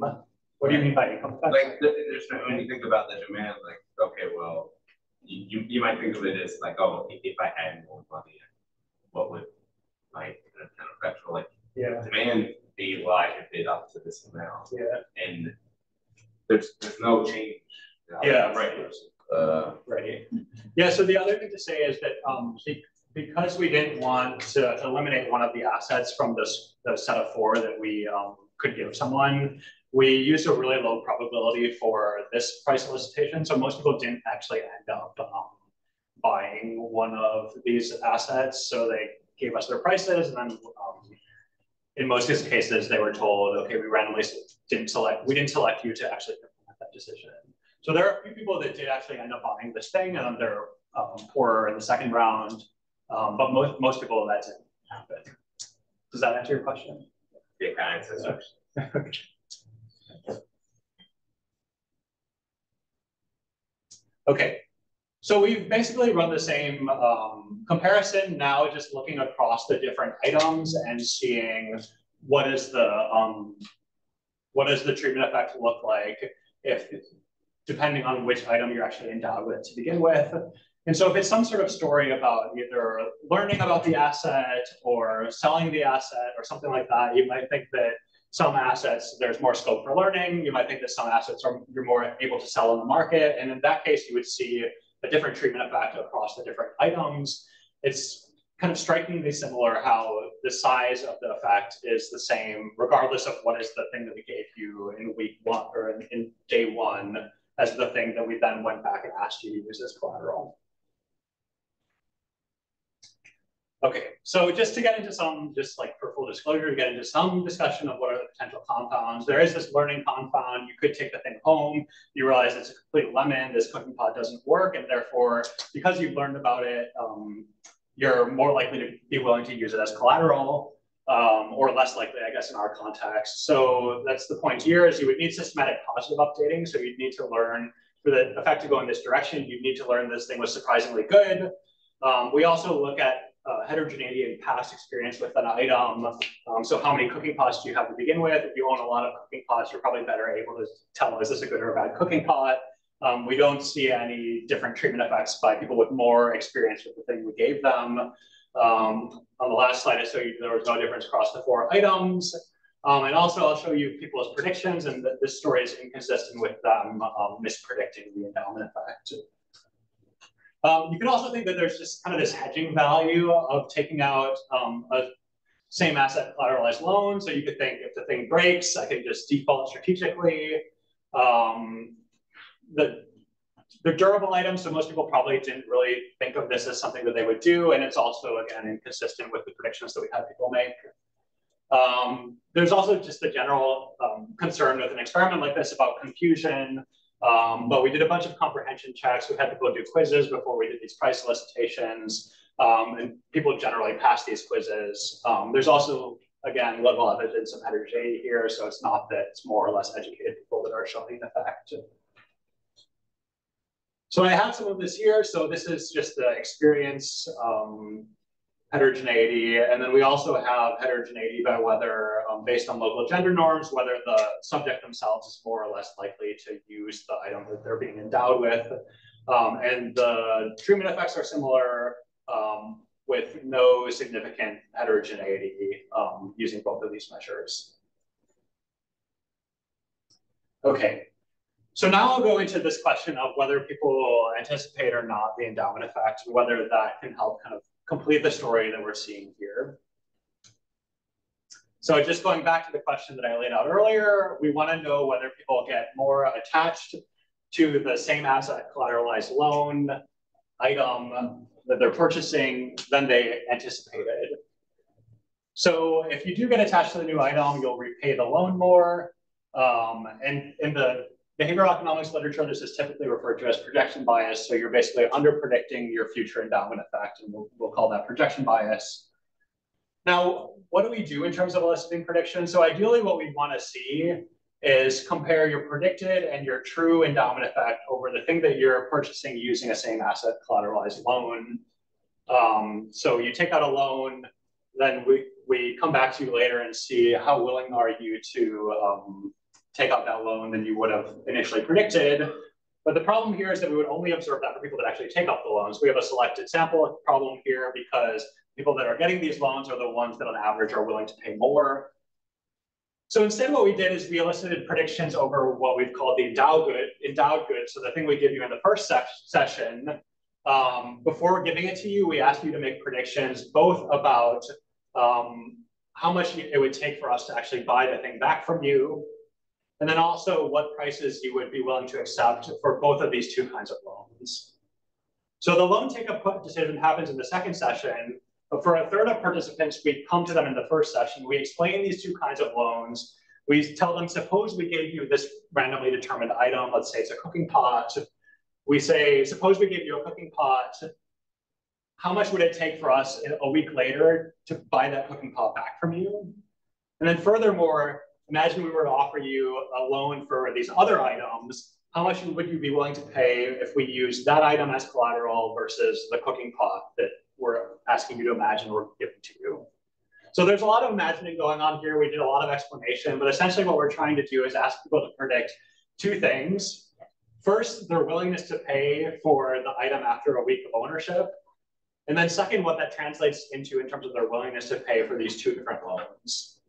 what do you mean by income? tax? Like, th- there's, no- when you think about the demand, like, okay, well, you, you, might think of it as like, oh, if I had more money, what would my kind of effect like Yeah, demand be, like if it up to this amount, yeah, and there's, there's no change. Yeah. Right, Uh, Right. Yeah, so the other thing to say is that um, because we didn't want to eliminate one of the assets from this the set of four that we um, could give someone, we used a really low probability for this price solicitation. So most people didn't actually end up um, buying one of these assets. So they gave us their prices and then um, in most cases they were told, okay, we randomly didn't select, we didn't select you to actually implement that decision. So there are a few people that did actually end up buying this thing and they're um, poorer in the second round. Um, but most, most people that didn't happen. Does that answer your question? Yeah, kind of. Okay, so we've basically run the same um, comparison now, just looking across the different items and seeing what is the um, what does the treatment effect look like if depending on which item you're actually endowed with to begin with. And so if it's some sort of story about either learning about the asset or selling the asset or something like that, you might think that some assets, there's more scope for learning. You might think that some assets are you're more able to sell in the market. And in that case, you would see a different treatment effect across the different items. It's kind of strikingly similar how the size of the effect is the same, regardless of what is the thing that we gave you in week one or in, in day one as the thing that we then went back and asked you to use as collateral. Okay, so just to get into some, just like for full disclosure, to get into some discussion of what are the potential confounds. There is this learning confound. You could take the thing home. You realize it's a complete lemon. This cooking pot doesn't work. And therefore, because you've learned about it, um, you're more likely to be willing to use it as collateral um, or less likely, I guess, in our context. So that's the point here is you would need systematic positive updating. So you'd need to learn for the effect to go in this direction, you'd need to learn this thing was surprisingly good. Um, we also look at uh, heterogeneity and past experience with an item. Um, so how many cooking pots do you have to begin with? If you own a lot of cooking pots, you're probably better able to tell, is this a good or a bad cooking pot? Um, we don't see any different treatment effects by people with more experience with the thing we gave them. Um, on the last slide, I showed you there was no difference across the four items. Um, and also I'll show you people's predictions and that this story is inconsistent with them um, mispredicting the endowment effect. Um, you can also think that there's just kind of this hedging value of taking out um, a same asset collateralized loan. So you could think if the thing breaks, I can just default strategically. Um, the, they're durable items, so most people probably didn't really think of this as something that they would do. And it's also, again, inconsistent with the predictions that we had people make. Um, there's also just the general um, concern with an experiment like this about confusion. Um, but we did a bunch of comprehension checks. We had people do quizzes before we did these price solicitations. Um, and people generally pass these quizzes. Um, there's also, again, level evidence of heterogeneity here. So it's not that it's more or less educated people that are showing the fact. So I have some of this here. So this is just the experience um, heterogeneity. And then we also have heterogeneity by whether, um, based on local gender norms, whether the subject themselves is more or less likely to use the item that they're being endowed with. Um, and the treatment effects are similar um, with no significant heterogeneity um, using both of these measures. Okay, so now I'll go into this question of whether people anticipate or not the endowment effect, whether that can help kind of complete the story that we're seeing here. So just going back to the question that I laid out earlier, we want to know whether people get more attached to the same asset collateralized loan item that they're purchasing than they anticipated. So if you do get attached to the new item, you'll repay the loan more. Um, and in the behavioral economics literature, this is typically referred to as projection bias. So you're basically under predicting your future endowment effect, and we'll, we'll call that projection bias. Now, what do we do in terms of eliciting prediction? So ideally what we want to see is compare your predicted and your true endowment effect over the thing that you're purchasing using a same asset collateralized loan. Um, so you take out a loan, then we, we come back to you later and see how willing are you to um, take out that loan than you would have initially predicted. But the problem here is that we would only observe that for people that actually take out the loans. We have a selected sample problem here because people that are getting these loans are the ones that on average are willing to pay more. So instead what we did is we elicited predictions over what we've called the endowed good, endowed good. So the thing we give you in the first se session, um, before giving it to you, we asked you to make predictions both about um, how much it would take for us to actually buy the thing back from you, and then also what prices you would be willing to accept for both of these two kinds of loans. So the loan take-up decision happens in the second session, but for a third of participants, we come to them in the first session. We explain these two kinds of loans. We tell them, suppose we gave you this randomly determined item, let's say it's a cooking pot. We say, suppose we gave you a cooking pot how much would it take for us a week later to buy that cooking pot back from you? And then furthermore, imagine we were to offer you a loan for these other items. How much would you be willing to pay if we use that item as collateral versus the cooking pot that we're asking you to imagine we're giving to you? So there's a lot of imagining going on here. We did a lot of explanation, but essentially what we're trying to do is ask people to predict two things. First, their willingness to pay for the item after a week of ownership. And then second, what that translates into in terms of their willingness to pay for these two different loans.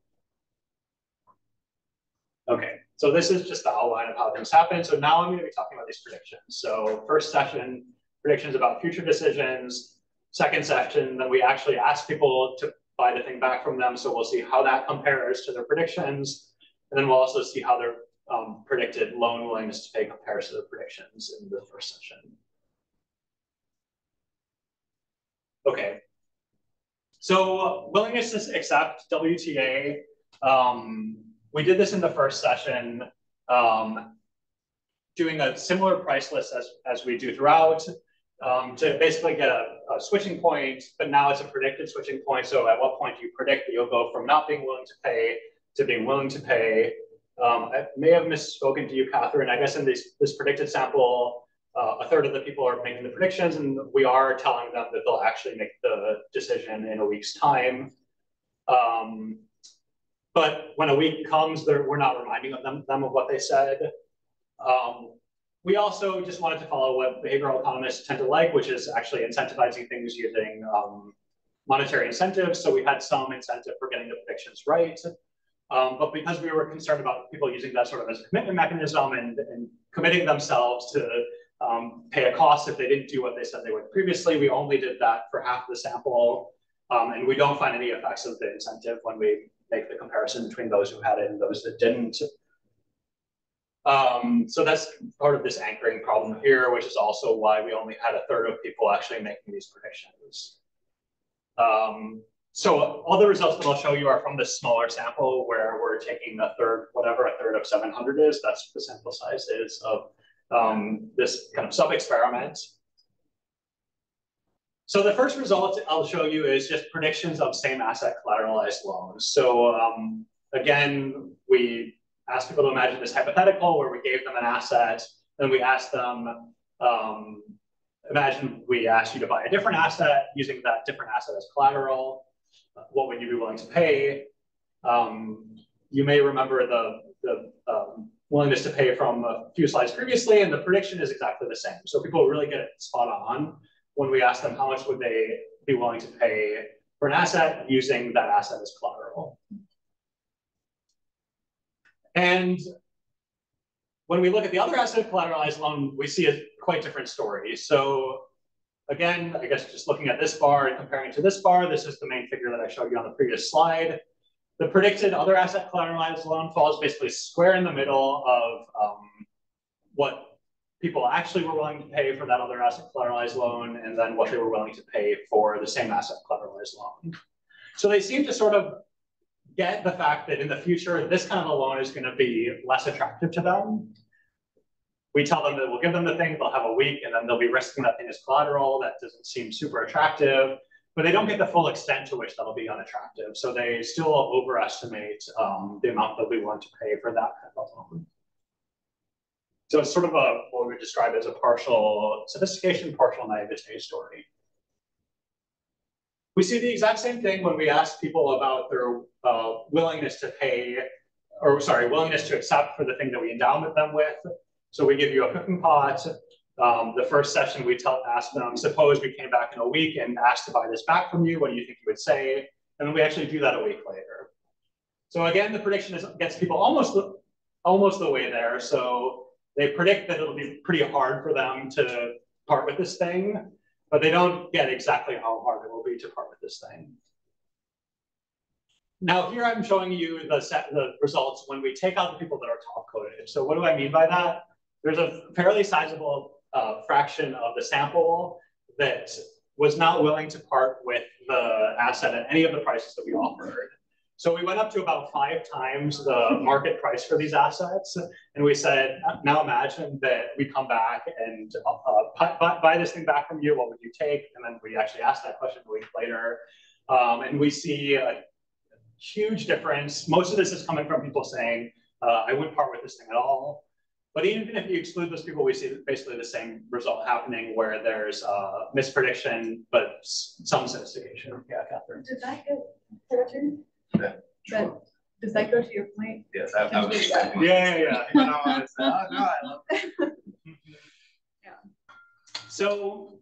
Okay, so this is just the outline of how things happen. So now I'm going to be talking about these predictions. So first session, predictions about future decisions. Second session, then we actually ask people to buy the thing back from them. So we'll see how that compares to their predictions. And then we'll also see how their um, predicted loan willingness to pay compares to their predictions in the first session. Okay. So willingness to accept WTA. Um, we did this in the first session, um, doing a similar price list as, as we do throughout um, to basically get a, a, switching point, but now it's a predicted switching point. So at what point do you predict that you'll go from not being willing to pay to being willing to pay? Um, I may have misspoken to you, Catherine. I guess in this, this predicted sample, uh, a third of the people are making the predictions, and we are telling them that they'll actually make the decision in a week's time. Um, but when a week comes, we're not reminding them, them of what they said. Um, we also just wanted to follow what behavioral economists tend to like, which is actually incentivizing things using um, monetary incentives. So we had some incentive for getting the predictions right. Um, but because we were concerned about people using that sort of as a commitment mechanism and, and committing themselves to um, pay a cost if they didn't do what they said they would previously. We only did that for half the sample, um, and we don't find any effects of the incentive when we make the comparison between those who had it and those that didn't. Um, so that's part of this anchoring problem here, which is also why we only had a third of people actually making these predictions. Um, so all the results that I'll show you are from this smaller sample where we're taking a third, whatever a third of 700 is, that's the sample size is of um, this kind of sub-experiment. So the first result I'll show you is just predictions of same asset collateralized loans. So um, again, we asked people to imagine this hypothetical where we gave them an asset, and we asked them, um, imagine we asked you to buy a different asset using that different asset as collateral. What would you be willing to pay? Um, you may remember the, the um, willingness to pay from a few slides previously, and the prediction is exactly the same. So people really get it spot on when we ask them how much would they be willing to pay for an asset using that asset as collateral. And when we look at the other asset collateralized loan, we see a quite different story. So again, I guess just looking at this bar and comparing it to this bar, this is the main figure that I showed you on the previous slide. The predicted other asset collateralized loan falls basically square in the middle of um, what people actually were willing to pay for that other asset collateralized loan and then what they were willing to pay for the same asset collateralized loan. So they seem to sort of get the fact that in the future, this kind of a loan is going to be less attractive to them. We tell them that we'll give them the thing, they'll have a week, and then they'll be risking that thing as collateral. That doesn't seem super attractive but they don't get the full extent to which that'll be unattractive. So they still overestimate um, the amount they'll be willing to pay for that kind of loan. So it's sort of a what we would describe as a partial sophistication, partial naivete story. We see the exact same thing when we ask people about their uh, willingness to pay, or sorry, willingness to accept for the thing that we endow them with. So we give you a cooking pot, um, the first session, we tell, asked them, suppose we came back in a week and asked to buy this back from you, what do you think you would say? And then we actually do that a week later. So again, the prediction is gets people almost almost the way there. So they predict that it'll be pretty hard for them to part with this thing, but they don't get exactly how hard it will be to part with this thing. Now here I'm showing you the set, the results when we take out the people that are top coded. So what do I mean by that? There's a fairly sizable uh, fraction of the sample that was not willing to part with the asset at any of the prices that we offered. So we went up to about five times the market price for these assets. And we said, now imagine that we come back and uh, buy, buy, this thing back from you. What would you take? And then we actually asked that question a week later. Um, and we see a huge difference. Most of this is coming from people saying, uh, I wouldn't part with this thing at all. But even if you exclude those people, we see basically the same result happening where there's uh, misprediction, but some sophistication. Yeah, Catherine. Did that get Yeah. But does that go to your point? Yes, I, I was. Yeah, yeah, yeah. You know, I said, oh, no, I love it. Yeah. So,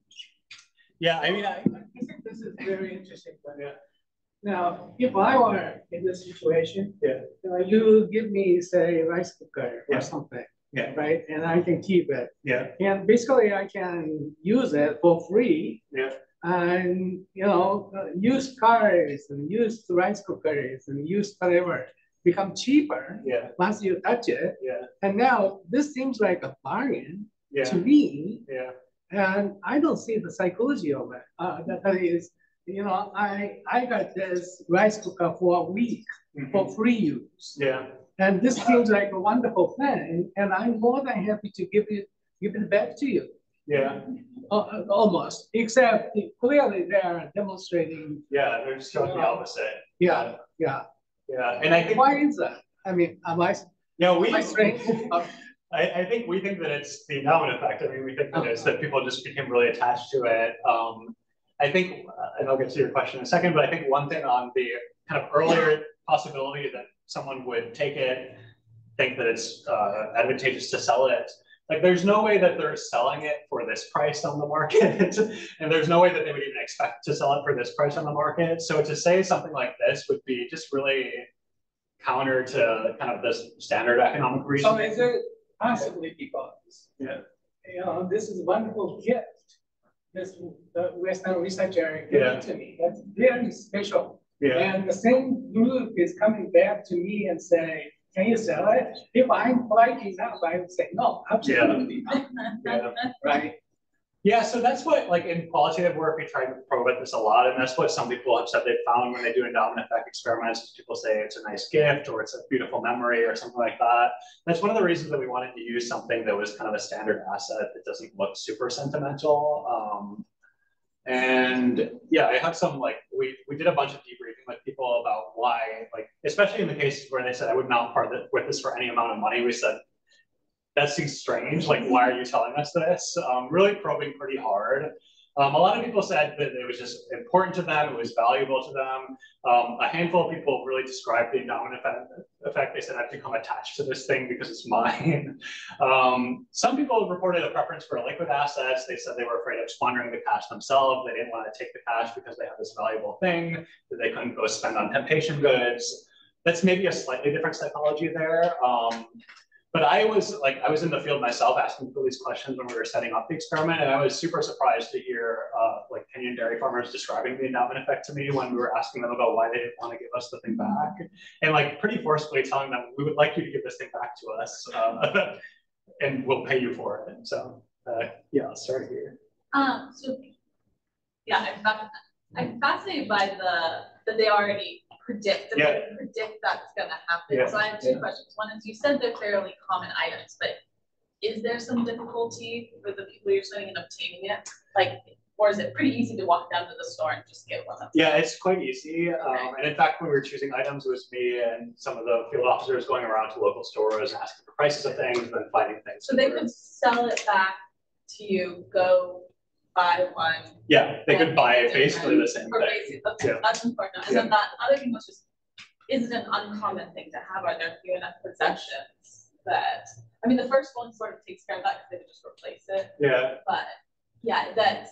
yeah, I mean, I, I think this is very interesting. But, yeah. Now, if I were in this situation, yeah, uh, you give me, say, rice cooker or Yeah. something, yeah, right? And I can keep it. yeah, And basically, I can use it for free yeah, and, you know, uh, used cars and used rice cookers and used whatever become cheaper yeah, once you touch it. yeah, And now this seems like a bargain yeah, to me. yeah, And I don't see the psychology of it. Uh, that is, you know, I, I got this rice cooker for a week mhm, for free use. yeah, And this seems like a wonderful thing. And I'm more than happy to give it, give it back to you. Yeah, Uh, almost, except clearly they are demonstrating. yeah. They're just showing the opposite. Yeah, yeah. Yeah, and I think Why is that? I mean, am I, yeah, we. am I strange? I, I think we think that it's the endowment effect. I mean, we think that it's that people just became really attached to it. Um, I think, uh, and I'll get to your question in a second, but I think one thing on the kind of earlier possibility that someone would take it, think that it's uh, advantageous to sell it. Like, there's no way that they're selling it for this price on the market, and there's no way that they would even expect to sell it for this price on the market. So to say something like this would be just really counter to kind of this standard economic So is it possibly because, Yeah. you know, this is a wonderful gift. This the Western researcher gave Yeah. to me. That's very special. Yeah, And the same group is coming back to me and say, can you sell it? If I'm polite enough, I would say, no, absolutely not, yeah. right? Yeah, so that's what, like in qualitative work, we try to probe at this a lot, and that's what some people have said they found when they do endowment effect experiments. People say it's a nice gift or it's a beautiful memory or something like that. That's one of the reasons that we wanted to use something that was kind of a standard asset that doesn't look super sentimental. Um, and yeah, I have some like we we did a bunch of debriefing with people about why, like especially in the cases where they said I would not part with this for any amount of money. We said that seems strange. Like, why are you telling us this? Um, really probing pretty hard. Um, a lot of people said that it was just important to them, it was valuable to them. Um, a handful of people really described the endowment effect. effect. They said, I've become attached to this thing because it's mine. Um, some people reported a preference for liquid assets. They said they were afraid of squandering the cash themselves. They didn't want to take the cash because they have this valuable thing that they couldn't go spend on temptation goods. That's maybe a slightly different psychology there. But I was like, I was in the field myself asking for these questions when we were setting up the experiment, and I was super surprised to hear uh, like Kenyan dairy farmers describing the endowment effect to me when we were asking them about why they didn't want to give us the thing back, and like pretty forcefully telling them we would like you to give this thing back to us, uh, and we'll pay you for it. So uh, yeah, I'll start here. Um, so, yeah, I'm, I'm fascinated by the, that they already predict, that they predict that's gonna happen. Yeah. So I have two Yeah. questions. One is, you said they're fairly common items, but is there some difficulty for the people you're studying in obtaining it? Like, or is it pretty easy to walk down to the store and just get one of them? Yeah, it's quite easy. Um, and in fact, when we were choosing items, it was me and some of the field officers going around to local stores asking for prices of things and then finding things. So they could sell it back to you, go buy one, Yeah, they could buy it basically the same or thing. okay, Yeah. that's important. And then that other thing was just, is it an uncommon thing to have? Are there few enough possessions that, I mean, the first one sort of takes care of that because they could just replace it, Yeah, but yeah, that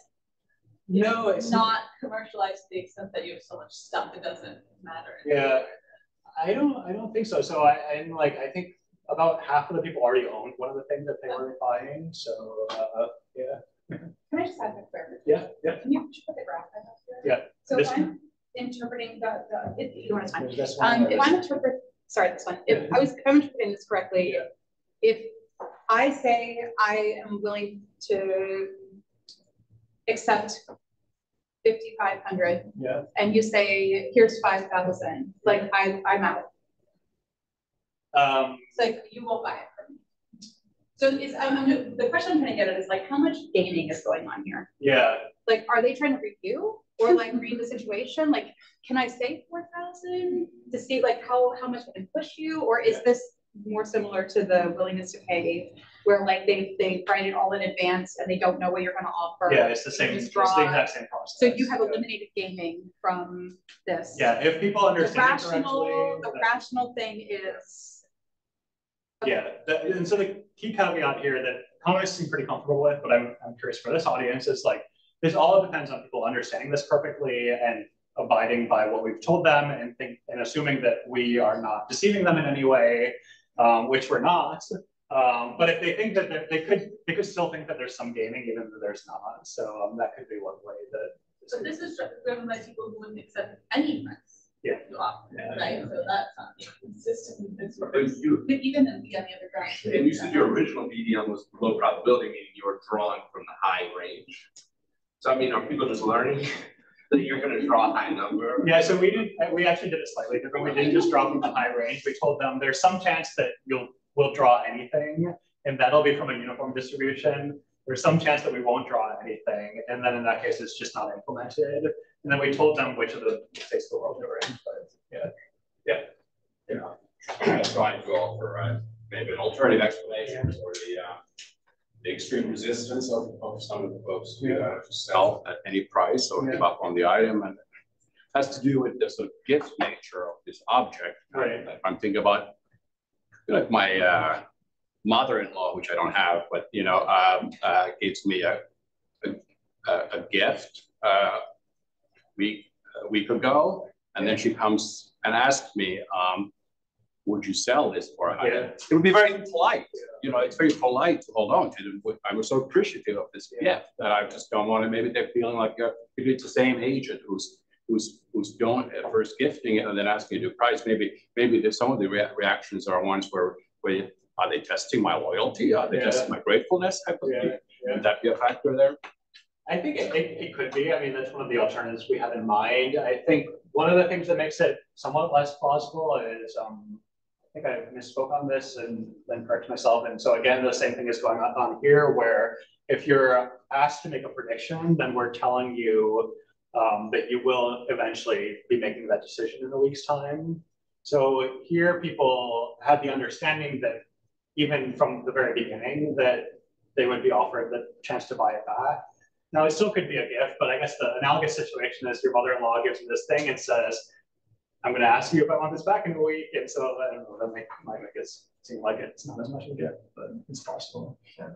No, it's not commercialized to the extent that you have so much stuff, it doesn't matter. Yeah. I don't, I don't think so. So I, I'm like, I think about half of the people already owned one of the things that they were buying. So uh, yeah. I just add a quick? Yeah, yeah. Can you put the graph up here? Yeah. So This if I'm interpreting the, the, if you want to time. There's this one Um, if I'm interpret, sorry, this one, if I was, if I'm interpreting this correctly, if I say I am willing to accept fifty-five hundred Yeah. and you say, here's five thousand, like I, I'm out. Um, It's like, you won't buy it. So is, I'm, I'm, the question I'm trying to get at is like, how much gaming is going on here? yeah. Like, are they trying to review or like read the situation? Like, can I say four thousand to see like how, how much I can push you? Or is this more similar to the willingness to pay? Where like they, they write it all in advance and they don't know what you're gonna offer? Yeah, it's the same, it's the draw- exact same process. So you have yeah. eliminated gaming from this? Yeah, if people understand it rational, correctly. the rational thing is. Yeah, that- and so the key caveat here that economists seem pretty comfortable with, but I'm, I'm curious for this audience is like, this all depends on people understanding this perfectly and abiding by what we've told them and think, and assuming that we are not deceiving them in any way, um, which we're not. Um, but if they think that they're- could, they could still think that there's some gaming even though there's not. So um, that could be one way that. So this is driven by people who wouldn't accept any price. Yeah. You offer, Yeah. right? So that's not consistent with this. But you, But even then, the on the other ground. and you said your original median was low probability, meaning you were drawing from the high range. So I mean, are people just learning that you're gonna draw a high number? Yeah, so we did, we actually did it slightly different. We didn't just draw from the high range. We told them there's some chance that you'll, will draw anything. And that'll be from a uniform distribution. There's some chance that we won't draw anything. And then in that case, it's just not implemented. And then we told them which of the states of the world they were in, but yeah. yeah, you know, trying to offer uh, maybe an alternative explanation for the, uh, the extreme resistance of, of some of the folks to, uh, sell at any price or give up on the item. And it has to do with the sort of gift nature of this object. Right. If I'm thinking about like my, uh, mother-in-law, which I don't have, but, you know, um, uh, gives me a, a, a gift, uh, week, a week ago. And then she comes and asks me, um, would you sell this for? Yeah. It would be very polite, you know, it's very polite to hold on to. it. I was so appreciative of this gift that I just don't want to, maybe they're feeling like you're, maybe it's the same agent who's, who's, who's doing it, first gifting it and then asking you to price. Maybe, maybe some of the rea- reactions are ones where, where are they testing my loyalty? Are they Yeah. testing my gratefulness? type of thing? Would that be a factor there? I think it, it, it could be. I mean, that's one of the alternatives we have in mind. I think one of the things that makes it somewhat less plausible is, um, I think I misspoke on this and then correct myself. And so again, the same thing is going on, on here where if you're asked to make a prediction, then we're telling you um, that you will eventually be making that decision in a week's time. So here people had the understanding that even from the very beginning that they would be offered the chance to buy it back. Now, it still could be a gift, but I guess the analogous situation is your mother-in-law gives you this thing and says, I'm going to ask you if I want this back in a week. And so I don't know, that might, might make it seem like it's not as much of a gift, but it's possible. Yeah.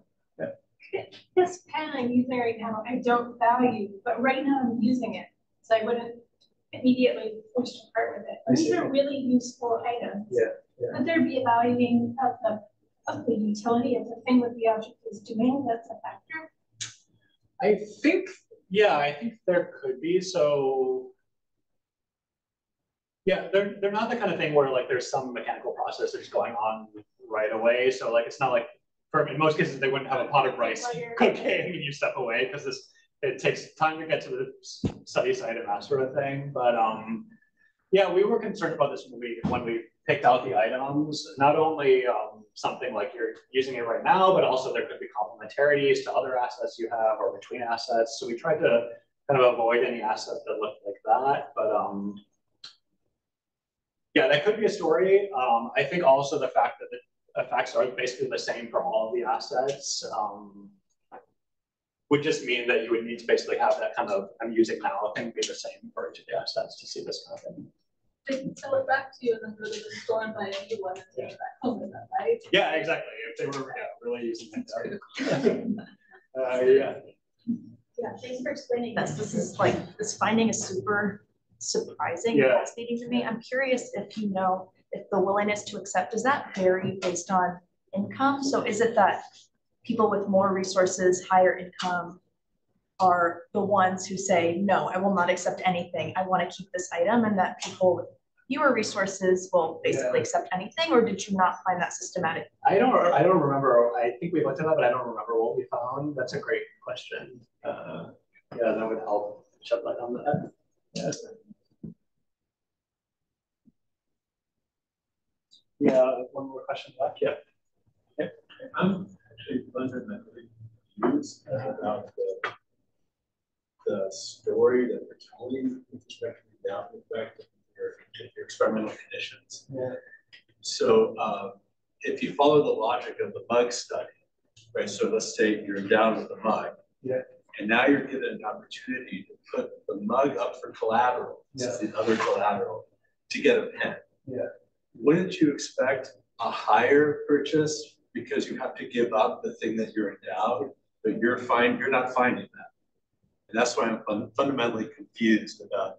This pen I'm using right now, I don't value, but right now I'm using it, so I wouldn't immediately push to part with it. These are really useful items. Yeah, yeah. Could there be a valuing of the, of the utility of the thing that the object is doing that's a factor? I think, yeah, I think there could be. So, yeah, they're they're not the kind of thing where like there's some mechanical process that's going on right away. So like it's not like for in most cases they wouldn't have a pot of rice cooking and you step away because this it takes time to get to the study site and that sort of thing. But um, yeah, we were concerned about this when we when we picked out the items. Not only um, something like you're using it right now, but also there could be complementarities to other assets you have or between assets. So we tried to kind of avoid any asset that looked like that. But um, yeah, that could be a story. Um, I think also the fact that the effects are basically the same for all of the assets. Um, would just mean that you would need to basically have that kind of I'm using now thing be the same for each of the assets to see this kind of thing. They can sell it back to you and then go to the store and buy a new one and take it back home with them, right? Yeah, exactly. If they were yeah, really using it. there. uh, yeah. Yeah, thanks for explaining this. This is like, this finding is super surprising, Yeah. fascinating to me. I'm curious if you know if the willingness to accept, does that vary based on income? So is it that people with more resources, higher income are the ones who say, no, I will not accept anything. I want to keep this item and that people with fewer resources will basically Yeah. accept anything, or did you not find that systematic? I don't, I don't remember, I think we looked it that, but I don't remember what we found. That's a great question. Uh, yeah, that would help shed light on that. Yeah. Yeah, one more question left, yeah. I'm actually fundamentally confused about the, the story that we're telling with respect to the endowment effect of your, your experimental conditions. Yeah. So um, if you follow the logic of the mug study, right? So let's say you're down with the mug. Yeah. And now you're given an opportunity to put the mug up for collateral, is the other collateral, to get a pen. Yeah. Wouldn't you expect a higher purchase because you have to give up the thing that you're endowed, but you're fine, you're not finding that. And that's why I'm fun- fundamentally confused about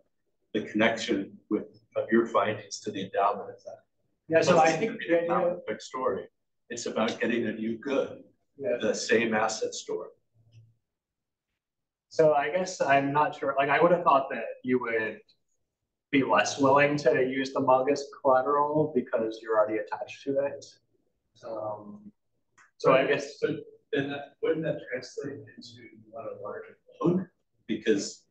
the connection with of your findings to the endowment effect. Yeah, so I think it's the a endowment story. It's about getting a new good, yeah. the same asset store. So I guess I'm not sure, like, I would have thought that you would be less willing to use the mug as collateral because you're already attached to it. Um, so I guess, So then that, wouldn't that translate into you want a larger loan? Because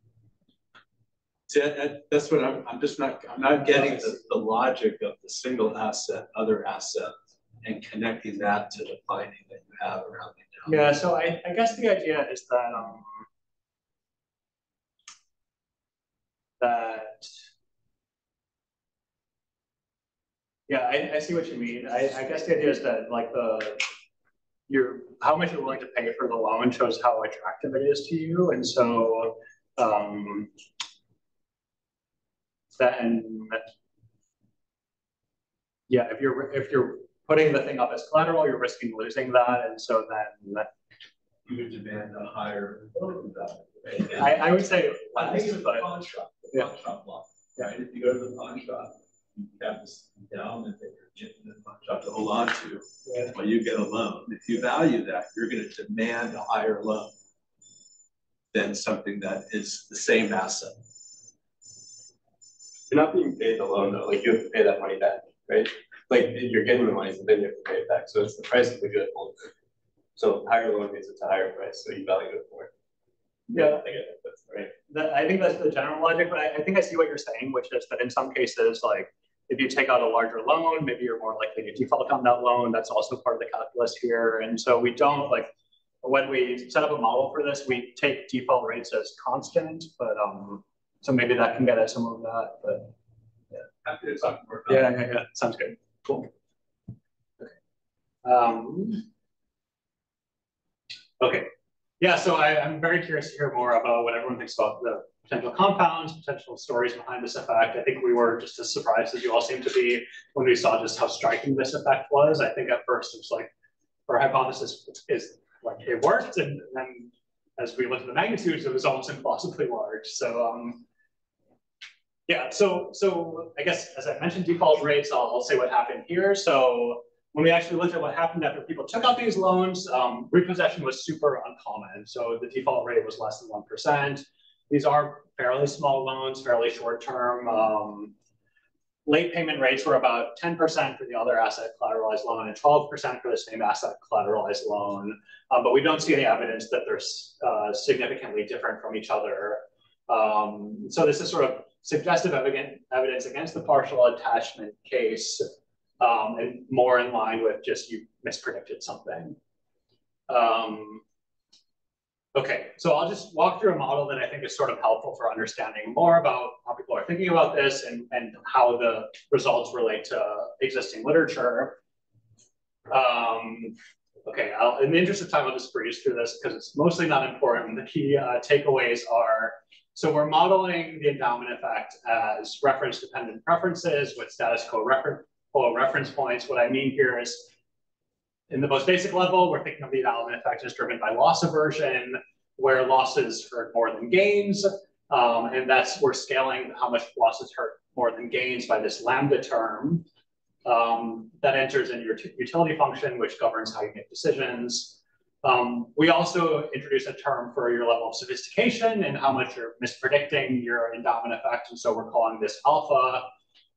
that- that- that's what I'm, I'm just not, I'm not getting the, the logic of the single asset, other asset, and connecting that to the finding that you have around the yeah, so I, I guess the idea is that, um, that, yeah, I, I see what you mean. I, I guess the idea is that like the, you're, how much you're willing to pay for the loan shows how attractive it is to you. And so, um, then, yeah, if you're, if you're putting the thing up as collateral, you're risking losing that. And so then You would demand a higher loan value. I, I would say I think it's but pawn shop, the Yeah. pawn shop law, right? If you go to the pawn shop, you have this endowment that you're getting the pawn shop to hold on to. Yeah. Well, you get a loan. If you value that, you're gonna demand a higher loan than something that is the same asset. You're not being paid the loan though, like you have to pay that money back, right? Like you're getting the money, but then you have to pay it back, so it's the price of the good. So higher loan means it's a higher price, so you value it more. Yeah. I get it, that's right. that, I think that's the general logic, but I, I think I see what you're saying, which is that in some cases, like, if you take out a larger loan, maybe you're more likely to default on that loan. That's also part of the calculus here. And so we don't like, when we set up a model for this, we take default rates as constant, but um, so maybe that can get at some of that, but yeah, Happy to talk more about yeah, yeah, yeah, sounds good. Cool. Okay. Um, okay. Yeah, so I, I'm very curious to hear more about what everyone thinks about the potential confounds, potential stories behind this effect. I think we were just as surprised as you all seem to be when we saw just how striking this effect was. I think at first it was like, our hypothesis is like it worked, and then as we looked at the magnitudes, it was almost impossibly large. So um, yeah, so so I guess as I mentioned default rates, I'll, I'll say what happened here. So when we actually looked at what happened after people took out these loans, um, repossession was super uncommon. So the default rate was less than 1%. These are fairly small loans, fairly short term. Um, late payment rates were about 10% for the other asset collateralized loan and 12% for the same asset collateralized loan. Um, but we don't see any evidence that they're uh, significantly different from each other. Um, so this is sort of suggestive evidence against the partial attachment case um, and more in line with just you mispredicted something. Um, okay, so I'll just walk through a model that I think is sort of helpful for understanding more about how people are thinking about this and, and how the results relate to existing literature. Um, okay, I'll, in the interest of time, I'll just breeze through this because it's mostly not important. The key uh, takeaways are so we're modeling the endowment effect as reference dependent preferences with status quo quo reference points. What I mean here is in the most basic level, we're thinking of the endowment effect as driven by loss aversion, where losses hurt more than gains. Um, and that's, we're scaling how much losses hurt more than gains by this lambda term. Um, that enters in your utility function, which governs how you make decisions. Um, we also introduce a term for your level of sophistication and how much you're mispredicting your endowment effect. And so we're calling this alpha.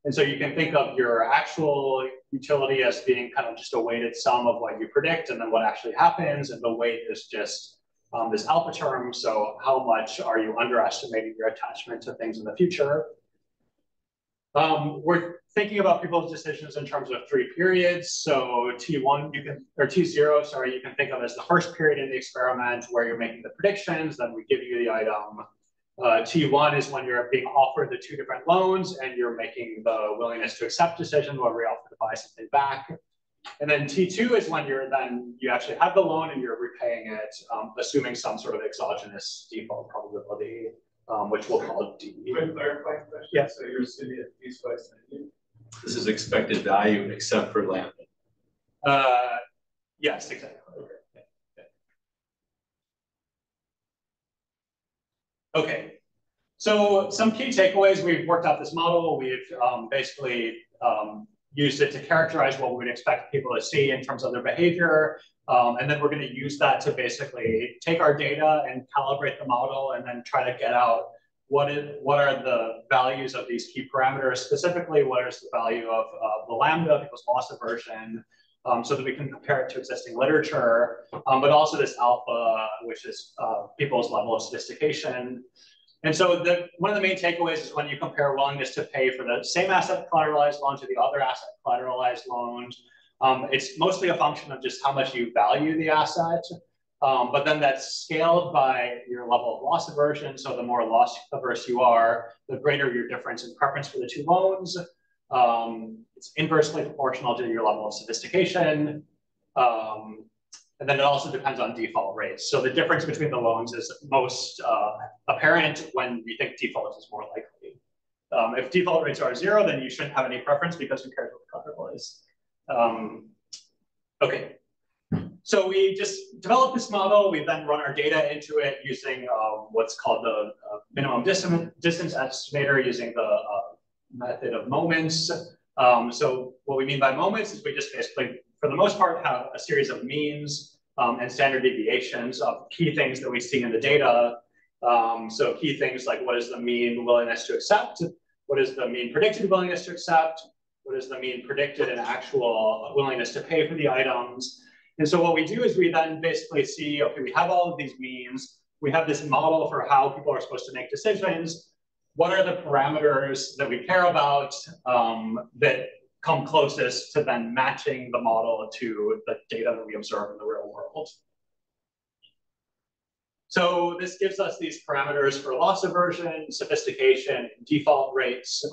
And so you can think of your actual utility as being kind of just a weighted sum of what you predict and then what actually happens. And the weight is just um, this alpha term. So how much are you underestimating your attachment to things in the future? Um, we're thinking about people's decisions in terms of three periods. So T1, you can, or T0, sorry, you can think of as the first period in the experiment where you're making the predictions, then we give you the item. Uh, T1 is when you're being offered the two different loans and you're making the willingness to accept decision where we offer to buy something back. And then T2 is when you're then, you actually have the loan and you're repaying it, um, assuming some sort of exogenous default probability, um, which we'll call D. Quick clarifying question. Yeah. So you're assuming This is expected value except for lambda. Uh, yes, exactly. Okay, so some key takeaways, we've worked out this model. We've um, basically um, used it to characterize what we would expect people to see in terms of their behavior. Um, and then we're going to use that to basically take our data and calibrate the model and then try to get out what is what are the values of these key parameters, specifically what is the value of uh, the lambda, people's loss aversion, um, so that we can compare it to existing literature, um, but also this alpha, which is uh, people's level of sophistication. And so the, one of the main takeaways is when you compare willingness to pay for the same asset collateralized loan to the other asset collateralized loans, um, it's mostly a function of just how much you value the asset. Um, but then that's scaled by your level of loss aversion. So the more loss averse you are, the greater your difference in preference for the two loans. Um, it's inversely proportional to your level of sophistication. Um, and then it also depends on default rates. So the difference between the loans is most uh, apparent when you think default is more likely. Um, if default rates are zero, then you shouldn't have any preference because who cares what the collateral is. Um, okay, so we just developed this model. We then run our data into it using uh, what's called the uh, minimum distance, distance estimator using the uh, method of moments. Um, so what we mean by moments is we just basically, for the most part, have a series of means um, and standard deviations of key things that we see in the data. Um, so key things like what is the mean willingness to accept? What is the mean predicted willingness to accept? What is the mean predicted and actual willingness to pay for the items? And so what we do is we then basically see, okay, we have all of these means. We have this model for how people are supposed to make decisions. What are the parameters that we care about um, that come closest to then matching the model to the data that we observe in the real world? So this gives us these parameters for loss aversion, sophistication, default rates.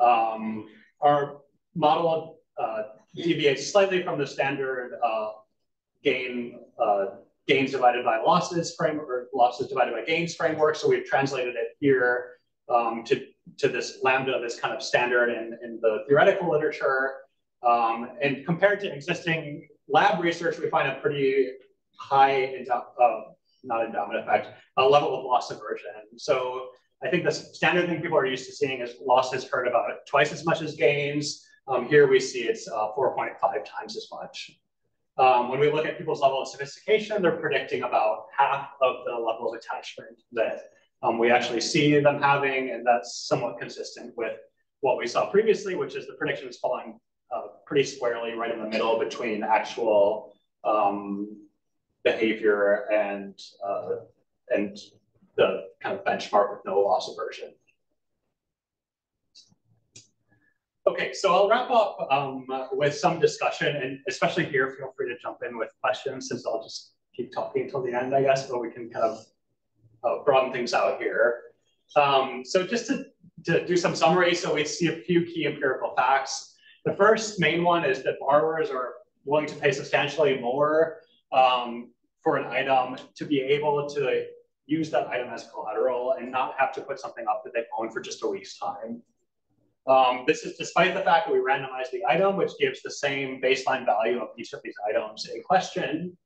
Um, our model uh, deviates slightly from the standard uh, gain uh, gains divided by losses framework or losses divided by gains framework. So we've translated it here um, to, to this lambda, this kind of standard in, in the theoretical literature. Um, and compared to existing lab research, we find a pretty high, uh, not endowment effect, a level of loss aversion. So I think the standard thing people are used to seeing is losses hurt about twice as much as gains. Um, here we see it's uh, 4.5 times as much. Um, when we look at people's level of sophistication, they're predicting about half of the level of attachment that um, we actually see them having, and that's somewhat consistent with what we saw previously, which is the prediction is falling uh, pretty squarely right in the middle between actual um, behavior and uh, and the kind of benchmark with no loss aversion. Okay, so I'll wrap up um, with some discussion, and especially here, feel free to jump in with questions, since I'll just keep talking until the end, I guess, but we can kind of uh, broaden things out here. Um, so just to, to do some summary, so we see a few key empirical facts. The first main one is that borrowers are willing to pay substantially more um, for an item to be able to use that item as collateral and not have to put something up that they own for just a week's time. Um, this is despite the fact that we randomized the item, which gives the same baseline value of each of these items in question.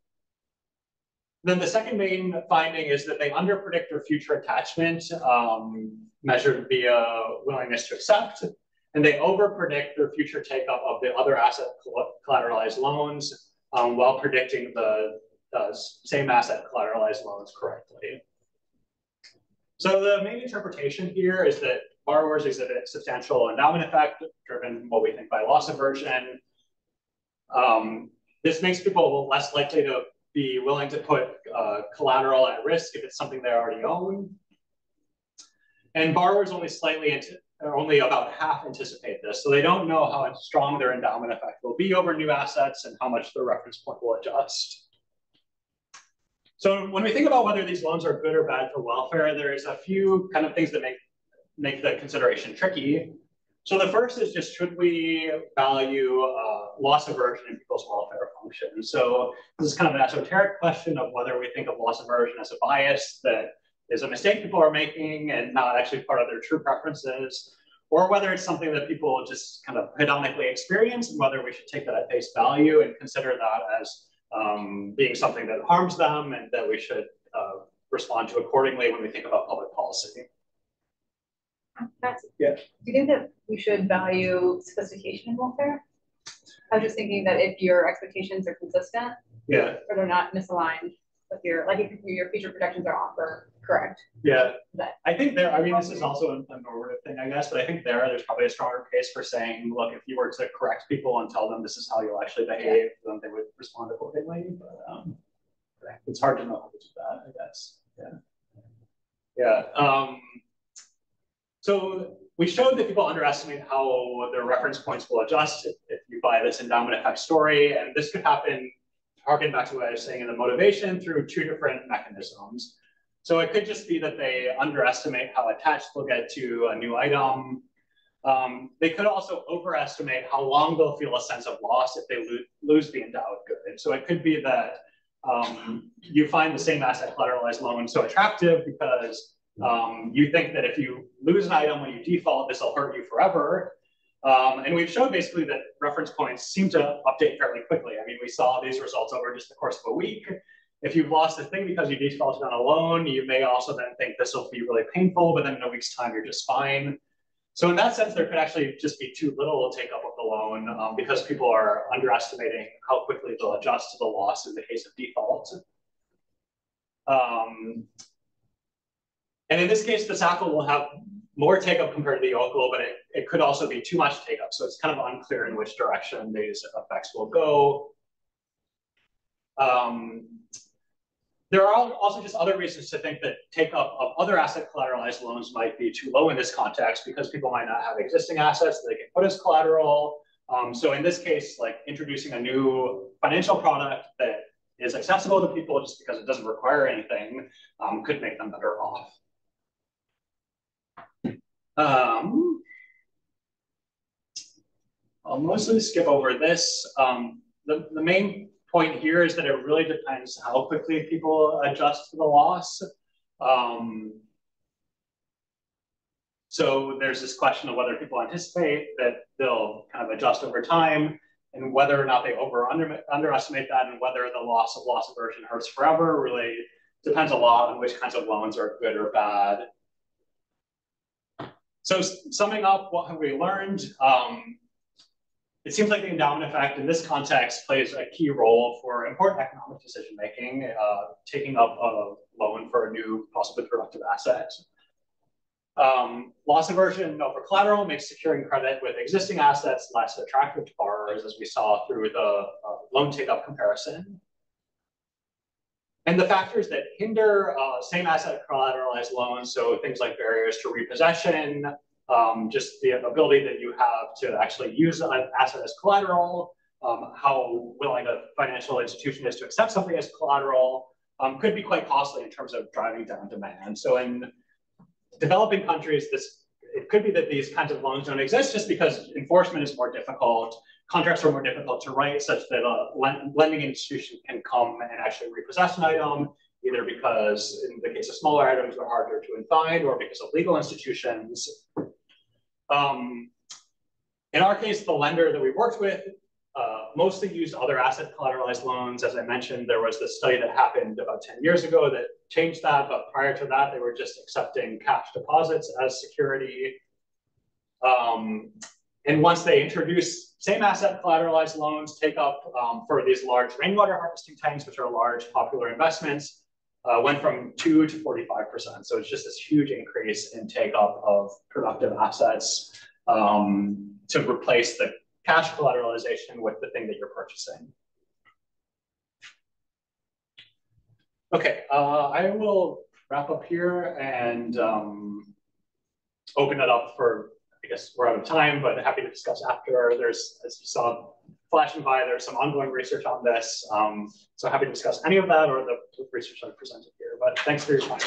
Then the second main finding is that they underpredict their future attachment um, measured via willingness to accept, and they overpredict their future take up of the other asset collateralized loans um, while predicting the same asset collateralized loans correctly. So the main interpretation here is that borrowers exhibit substantial endowment effect driven what we think by loss aversion. Um, this makes people less likely to be willing to put uh, collateral at risk if it's something they already own. And borrowers only slightly, only about half anticipate this. So they don't know how strong their endowment effect will be over new assets and how much the reference point will adjust. So when we think about whether these loans are good or bad for welfare, there's a few kind of things that make, make the consideration tricky. So the first is just should we value uh, loss aversion in people's welfare function? So this is kind of an esoteric question of whether we think of loss aversion as a bias that is a mistake people are making and not actually part of their true preferences, or whether it's something that people just kind of hedonically experience and whether we should take that at face value and consider that as um, being something that harms them and that we should uh, respond to accordingly when we think about public policy. That's, yeah. Do you think that we should value sophistication in welfare? I was just thinking that if your expectations are consistent, yeah, or they're not misaligned with your like if your future projections are off or correct. Yeah, that, I think there. I mean, this is also a, a normative thing, I guess, but I think there there's probably a stronger case for saying, look, if you were to correct people and tell them this is how you'll actually behave, yeah. then they would respond accordingly. But um, it's hard to know how to do that, I guess. Yeah. Yeah. Um, so we showed that people underestimate how their reference points will adjust if, if you buy this endowment effect story. And this could happen, harken back to what I was saying in the motivation, through two different mechanisms. So it could just be that they underestimate how attached they'll get to a new item. Um, they could also overestimate how long they'll feel a sense of loss if they lo lose the endowed good. and So it could be that um, you find the same asset collateralized loan so attractive because um, you think that if you lose an item when you default, this will hurt you forever. Um, and we've shown basically that reference points seem to update fairly quickly. I mean, we saw these results over just the course of a week. If you've lost a thing because you defaulted on a loan, you may also then think this will be really painful, but then in a week's time, you're just fine. So in that sense, there could actually just be too little take up of the loan um, because people are underestimating how quickly they'll adjust to the loss in the case of default. Um, and in this case, the SACL will have more take up compared to the OACL, but it, it could also be too much take up. So it's kind of unclear in which direction these effects will go. Um, there are also just other reasons to think that take up of other asset collateralized loans might be too low in this context because people might not have existing assets that they can put as collateral. Um, so in this case, like introducing a new financial product that is accessible to people just because it doesn't require anything um, could make them better off. Um, I'll mostly skip over this. Um, the, the main point here is that it really depends how quickly people adjust to the loss. Um, so there's this question of whether people anticipate that they'll kind of adjust over time and whether or not they over under, underestimate that and whether the loss of loss aversion hurts forever really depends a lot on which kinds of loans are good or bad. So summing up, what have we learned? Um, it seems like the endowment effect in this context plays a key role for important economic decision making, uh, taking up a loan for a new, possibly productive asset. Um, loss aversion over collateral makes securing credit with existing assets less attractive to borrowers, as we saw through the uh, loan take-up comparison. And the factors that hinder uh, same asset collateralized loans, so things like barriers to repossession, um, just the ability that you have to actually use an asset as collateral, um, how willing a financial institution is to accept something as collateral, um, could be quite costly in terms of driving down demand. So in developing countries, this it could be that these kinds of loans don't exist just because enforcement is more difficult contracts are more difficult to write such that a lending institution can come and actually repossess an item, either because in the case of smaller items, they're harder to find or because of legal institutions. Um, in our case, the lender that we worked with uh, mostly used other asset collateralized loans. As I mentioned, there was this study that happened about 10 years ago that changed that, but prior to that, they were just accepting cash deposits as security. Um, and once they introduce same asset collateralized loans take up um, for these large rainwater harvesting tanks, which are large popular investments, uh, went from two to 45%. So it's just this huge increase in take up of productive assets um, to replace the cash collateralization with the thing that you're purchasing. Okay, uh, I will wrap up here and um, open it up for, guess we're out of time, but happy to discuss after. There's, as you saw flashing by, there's some ongoing research on this. Um, so happy to discuss any of that or the research I presented here, but thanks for your time.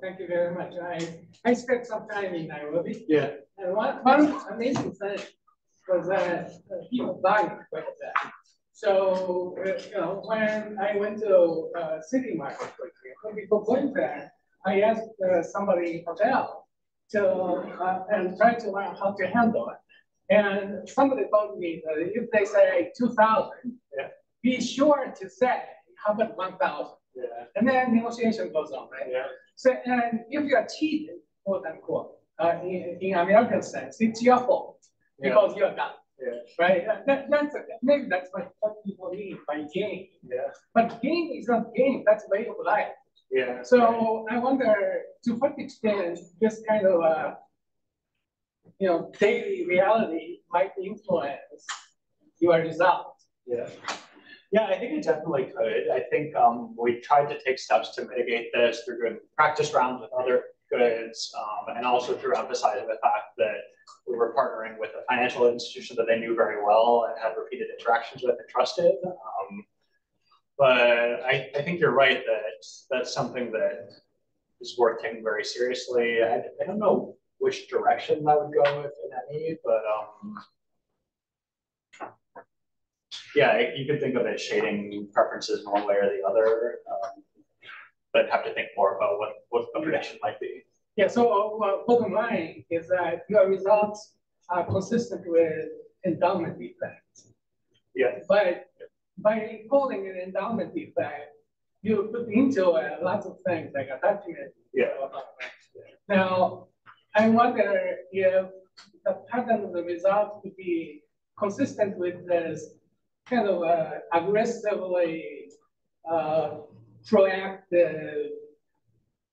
thank you very much. I, I spent some time in Nairobi. Yeah. And one, one amazing thing was that uh, people died quite a bit. So, uh, you know, when I went to uh, city market quickly, before going there, I asked uh, somebody in hotel to uh, and try to learn how to handle it. And somebody told me that if they say 2,000, yeah. be sure to say how about 1,000. Yeah. And then negotiation goes on, right? Yeah. So, and if you are cheated, quote unquote, uh, in, in American sense, it's your fault yeah. because you're done. Yeah. Right? That, that's maybe that's what, what people mean by game. Yeah. But game is not game, that's way of life. Yeah. So right. I wonder to what extent this kind of uh, you know daily reality might influence your results. Yeah. Yeah, I think it definitely could. I think um, we tried to take steps to mitigate this through doing practice rounds with other goods um, and also through emphasizing the fact that we were partnering with a financial institution that they knew very well and had repeated interactions with and trusted. Um, but I, I, think you're right that that's something that is worth taking very seriously. I, I don't know which direction that would go with in any, but um, yeah, you could think of it shading preferences one way or the other, um, but have to think more about what, what the prediction might be. Yeah, so uh, bottom line is that your results are consistent with endowment effect. Yeah. But by calling an endowment effect, you put into uh, lots of things like attachment. Yeah. Now, I wonder if the pattern of the result could be consistent with this kind of uh, aggressively uh, proactive,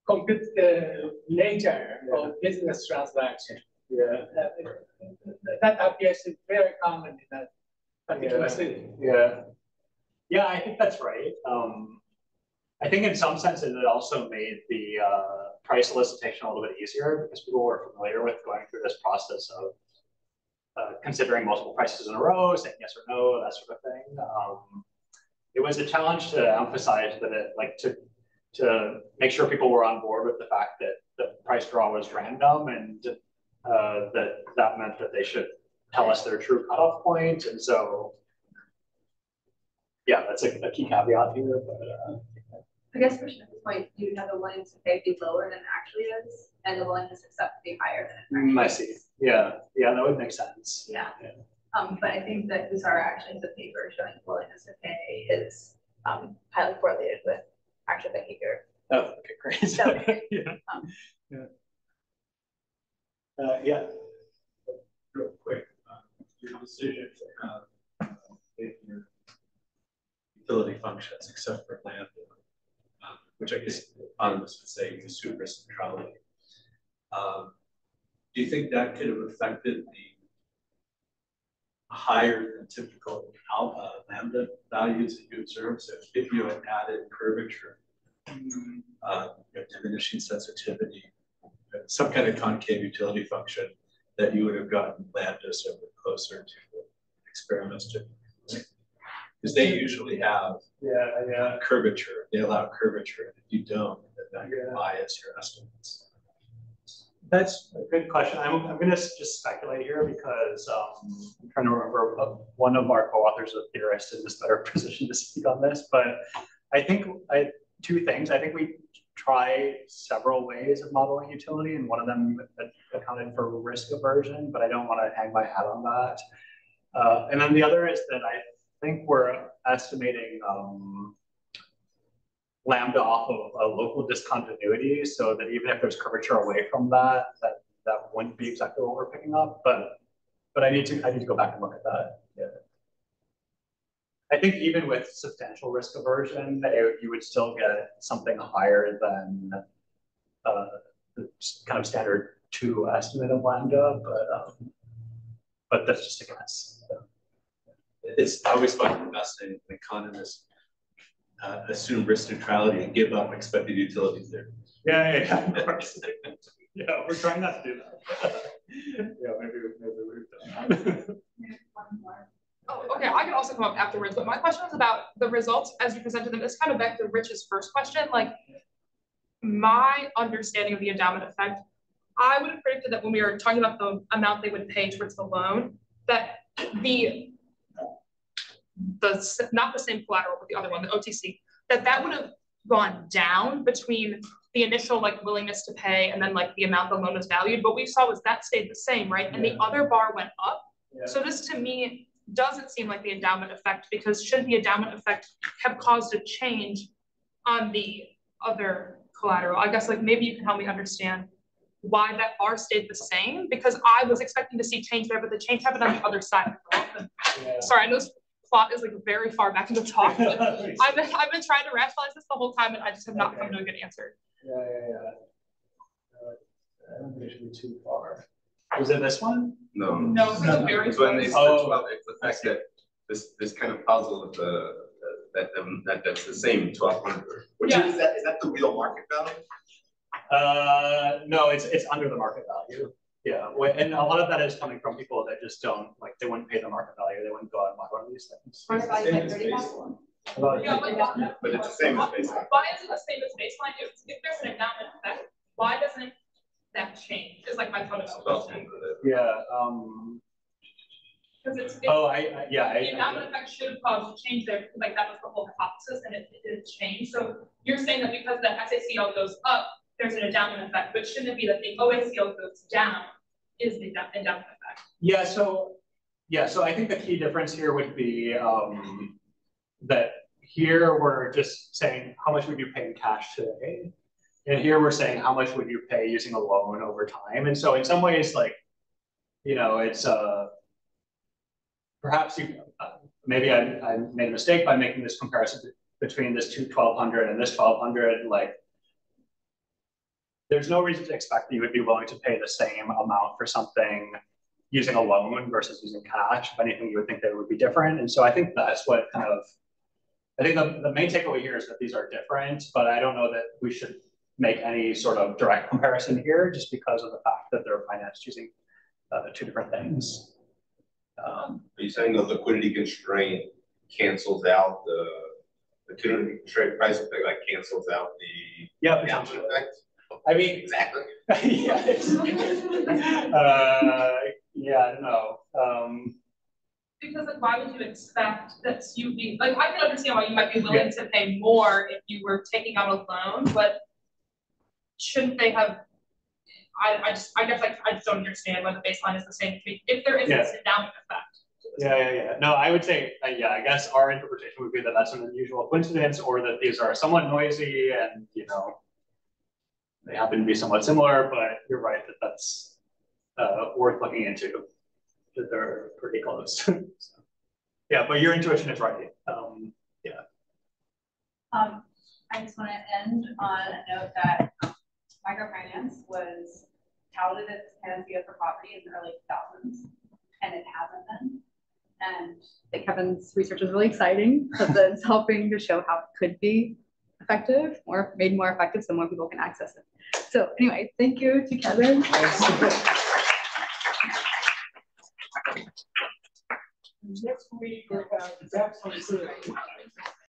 competitive nature yeah. of business transaction. Yeah. that appears very common in that particular yeah. city. Yeah. Yeah, I think that's right. Um, I think in some senses it also made the uh, price elicitation a little bit easier because people were familiar with going through this process of uh, considering multiple prices in a row, saying yes or no, that sort of thing. Um, it was a challenge to emphasize that it, like to to make sure people were on board with the fact that the price draw was random and uh, that that meant that they should tell us their true cutoff point. And so, yeah, that's a, a key caveat here. But uh, I guess for this point, you have the willingness to pay be lower than it actually is, and the willingness to accept to be higher than it. Mm, I see. Yeah, yeah, that would make sense. Yeah. yeah. Um, but I think that Usara actually the paper showing willingness to pay is um, highly correlated with actual behavior. Oh, okay, great. So, yeah. Um, yeah. Uh, yeah. Real quick, uh, your decision to have uh, your utility functions except for land, um, which I guess economists would say is super centrality. Um, do you think that could have affected the higher than typical alpha lambda values that you observed? So if you had added curvature, uh, you know, diminishing sensitivity, some kind of concave utility function, that you would have gotten lambda sort of closer to the experiments to because they usually have yeah, yeah. curvature. They allow curvature. If you don't, then that yeah. bias your estimates. That's a good question. I'm, I'm going to just speculate here because um, I'm trying to remember one of our co-authors, a theorist, in this better position to speak on this. But I think I, two things. I think we try several ways of modeling utility, and one of them accounted for risk aversion, but I don't want to hang my hat on that. Uh, and then the other is that I think we're estimating um, lambda off of a local discontinuity, so that even if there's curvature away from that, that that wouldn't be exactly what we're picking up. But but I need to I need to go back and look at that. Yeah. I think even with substantial risk aversion, it, you would still get something higher than uh, the kind of standard two estimate of lambda, but um, but that's just a guess. It's always fun investing when economists uh, assume risk neutrality and give up expected utilities there. Yeah, yeah, yeah, of course. yeah, we're trying not to do that. yeah, maybe, maybe we've done that. Oh, okay. I can also come up afterwards, but my question was about the results as you presented them. This kind of back to Rich's first question. Like, my understanding of the endowment effect, I would have predicted that when we were talking about the amount they would pay towards the loan, that the the not the same collateral, but the other one, the OTC, that that would have gone down between the initial like willingness to pay and then like the amount the loan was valued. What we saw was that stayed the same, right? And yeah. the other bar went up. Yeah. So this to me doesn't seem like the endowment effect because should the endowment effect have caused a change on the other collateral? I guess like maybe you can help me understand why that bar stayed the same because I was expecting to see change there, but the change happened on the other side. Yeah. Sorry, I know this plot is like very far back in the talk. I've, been, I've been trying to rationalize this the whole time and I just have not okay. come to a good answer. Yeah, yeah, yeah. Uh, I don't think it should be too far. Was it this one? No. No, it's no. very it's when they oh, well, it's the fact that this this kind of puzzle of the that um, that that's the same twelve hundred. Which yeah. is that is that the real market value? Uh, no, it's it's under the market value. Yeah, and a lot of that is coming from people that just don't like they wouldn't pay the market value. They wouldn't go out and buy one of these things. Market value like thirty yeah, but, but it's the same as baseline. Why is it the same as baseline? If, if there's an endowment effect, why doesn't that change? Is like my fundamental question. Yeah. Um, because it's, it's, oh, I, I yeah. The endowment effect should have caused a change there because like that was the whole hypothesis and it, it did change. So you're saying that because the SACL goes up, there's an endowment effect, but shouldn't it be that the OACL goes down is the endowment effect? Yeah. So yeah. So I think the key difference here would be um, that here we're just saying how much would you pay in cash today and here we're saying how much would you pay using a loan over time. And so in some ways, like, you know, it's uh, perhaps you, uh, maybe I, I made a mistake by making this comparison between this two 1200 and this 1200. Like, there's no reason to expect that you would be willing to pay the same amount for something using a loan versus using cash. If anything, you would think that it would be different. And so I think that's what kind of, I think the, the main takeaway here is that these are different, but I don't know that we should make any sort of direct comparison here just because of the fact that they're financed using uh, two different things. Um, Are you saying the liquidity constraint cancels out the liquidity constraint price effect, like cancels out the yeah, effect? I mean, exactly. yeah, uh, yeah, I don't know. Um, because like, why would you expect that you be like? I can understand why you might be willing yeah. to pay more if you were taking out a loan, but shouldn't they have? I, I just I guess I, I just don't understand why the baseline is the same if there is yeah. a endowment effect. Yeah, yeah, yeah. No, I would say, uh, yeah, I guess our interpretation would be that that's an unusual coincidence or that these are somewhat noisy and, you know, they happen to be somewhat similar, but you're right that that's uh, worth looking into, that they're pretty close. so, yeah, but your intuition is right. Um, yeah. Um, I just want to end on a note that um, microfinance was touted as panacea for poverty in the early 2000s, and it hasn't been. And I think Kevin's research is really exciting because it's helping to show how it could be effective or made more effective so more people can access it. So anyway, thank you to Kevin. Next week,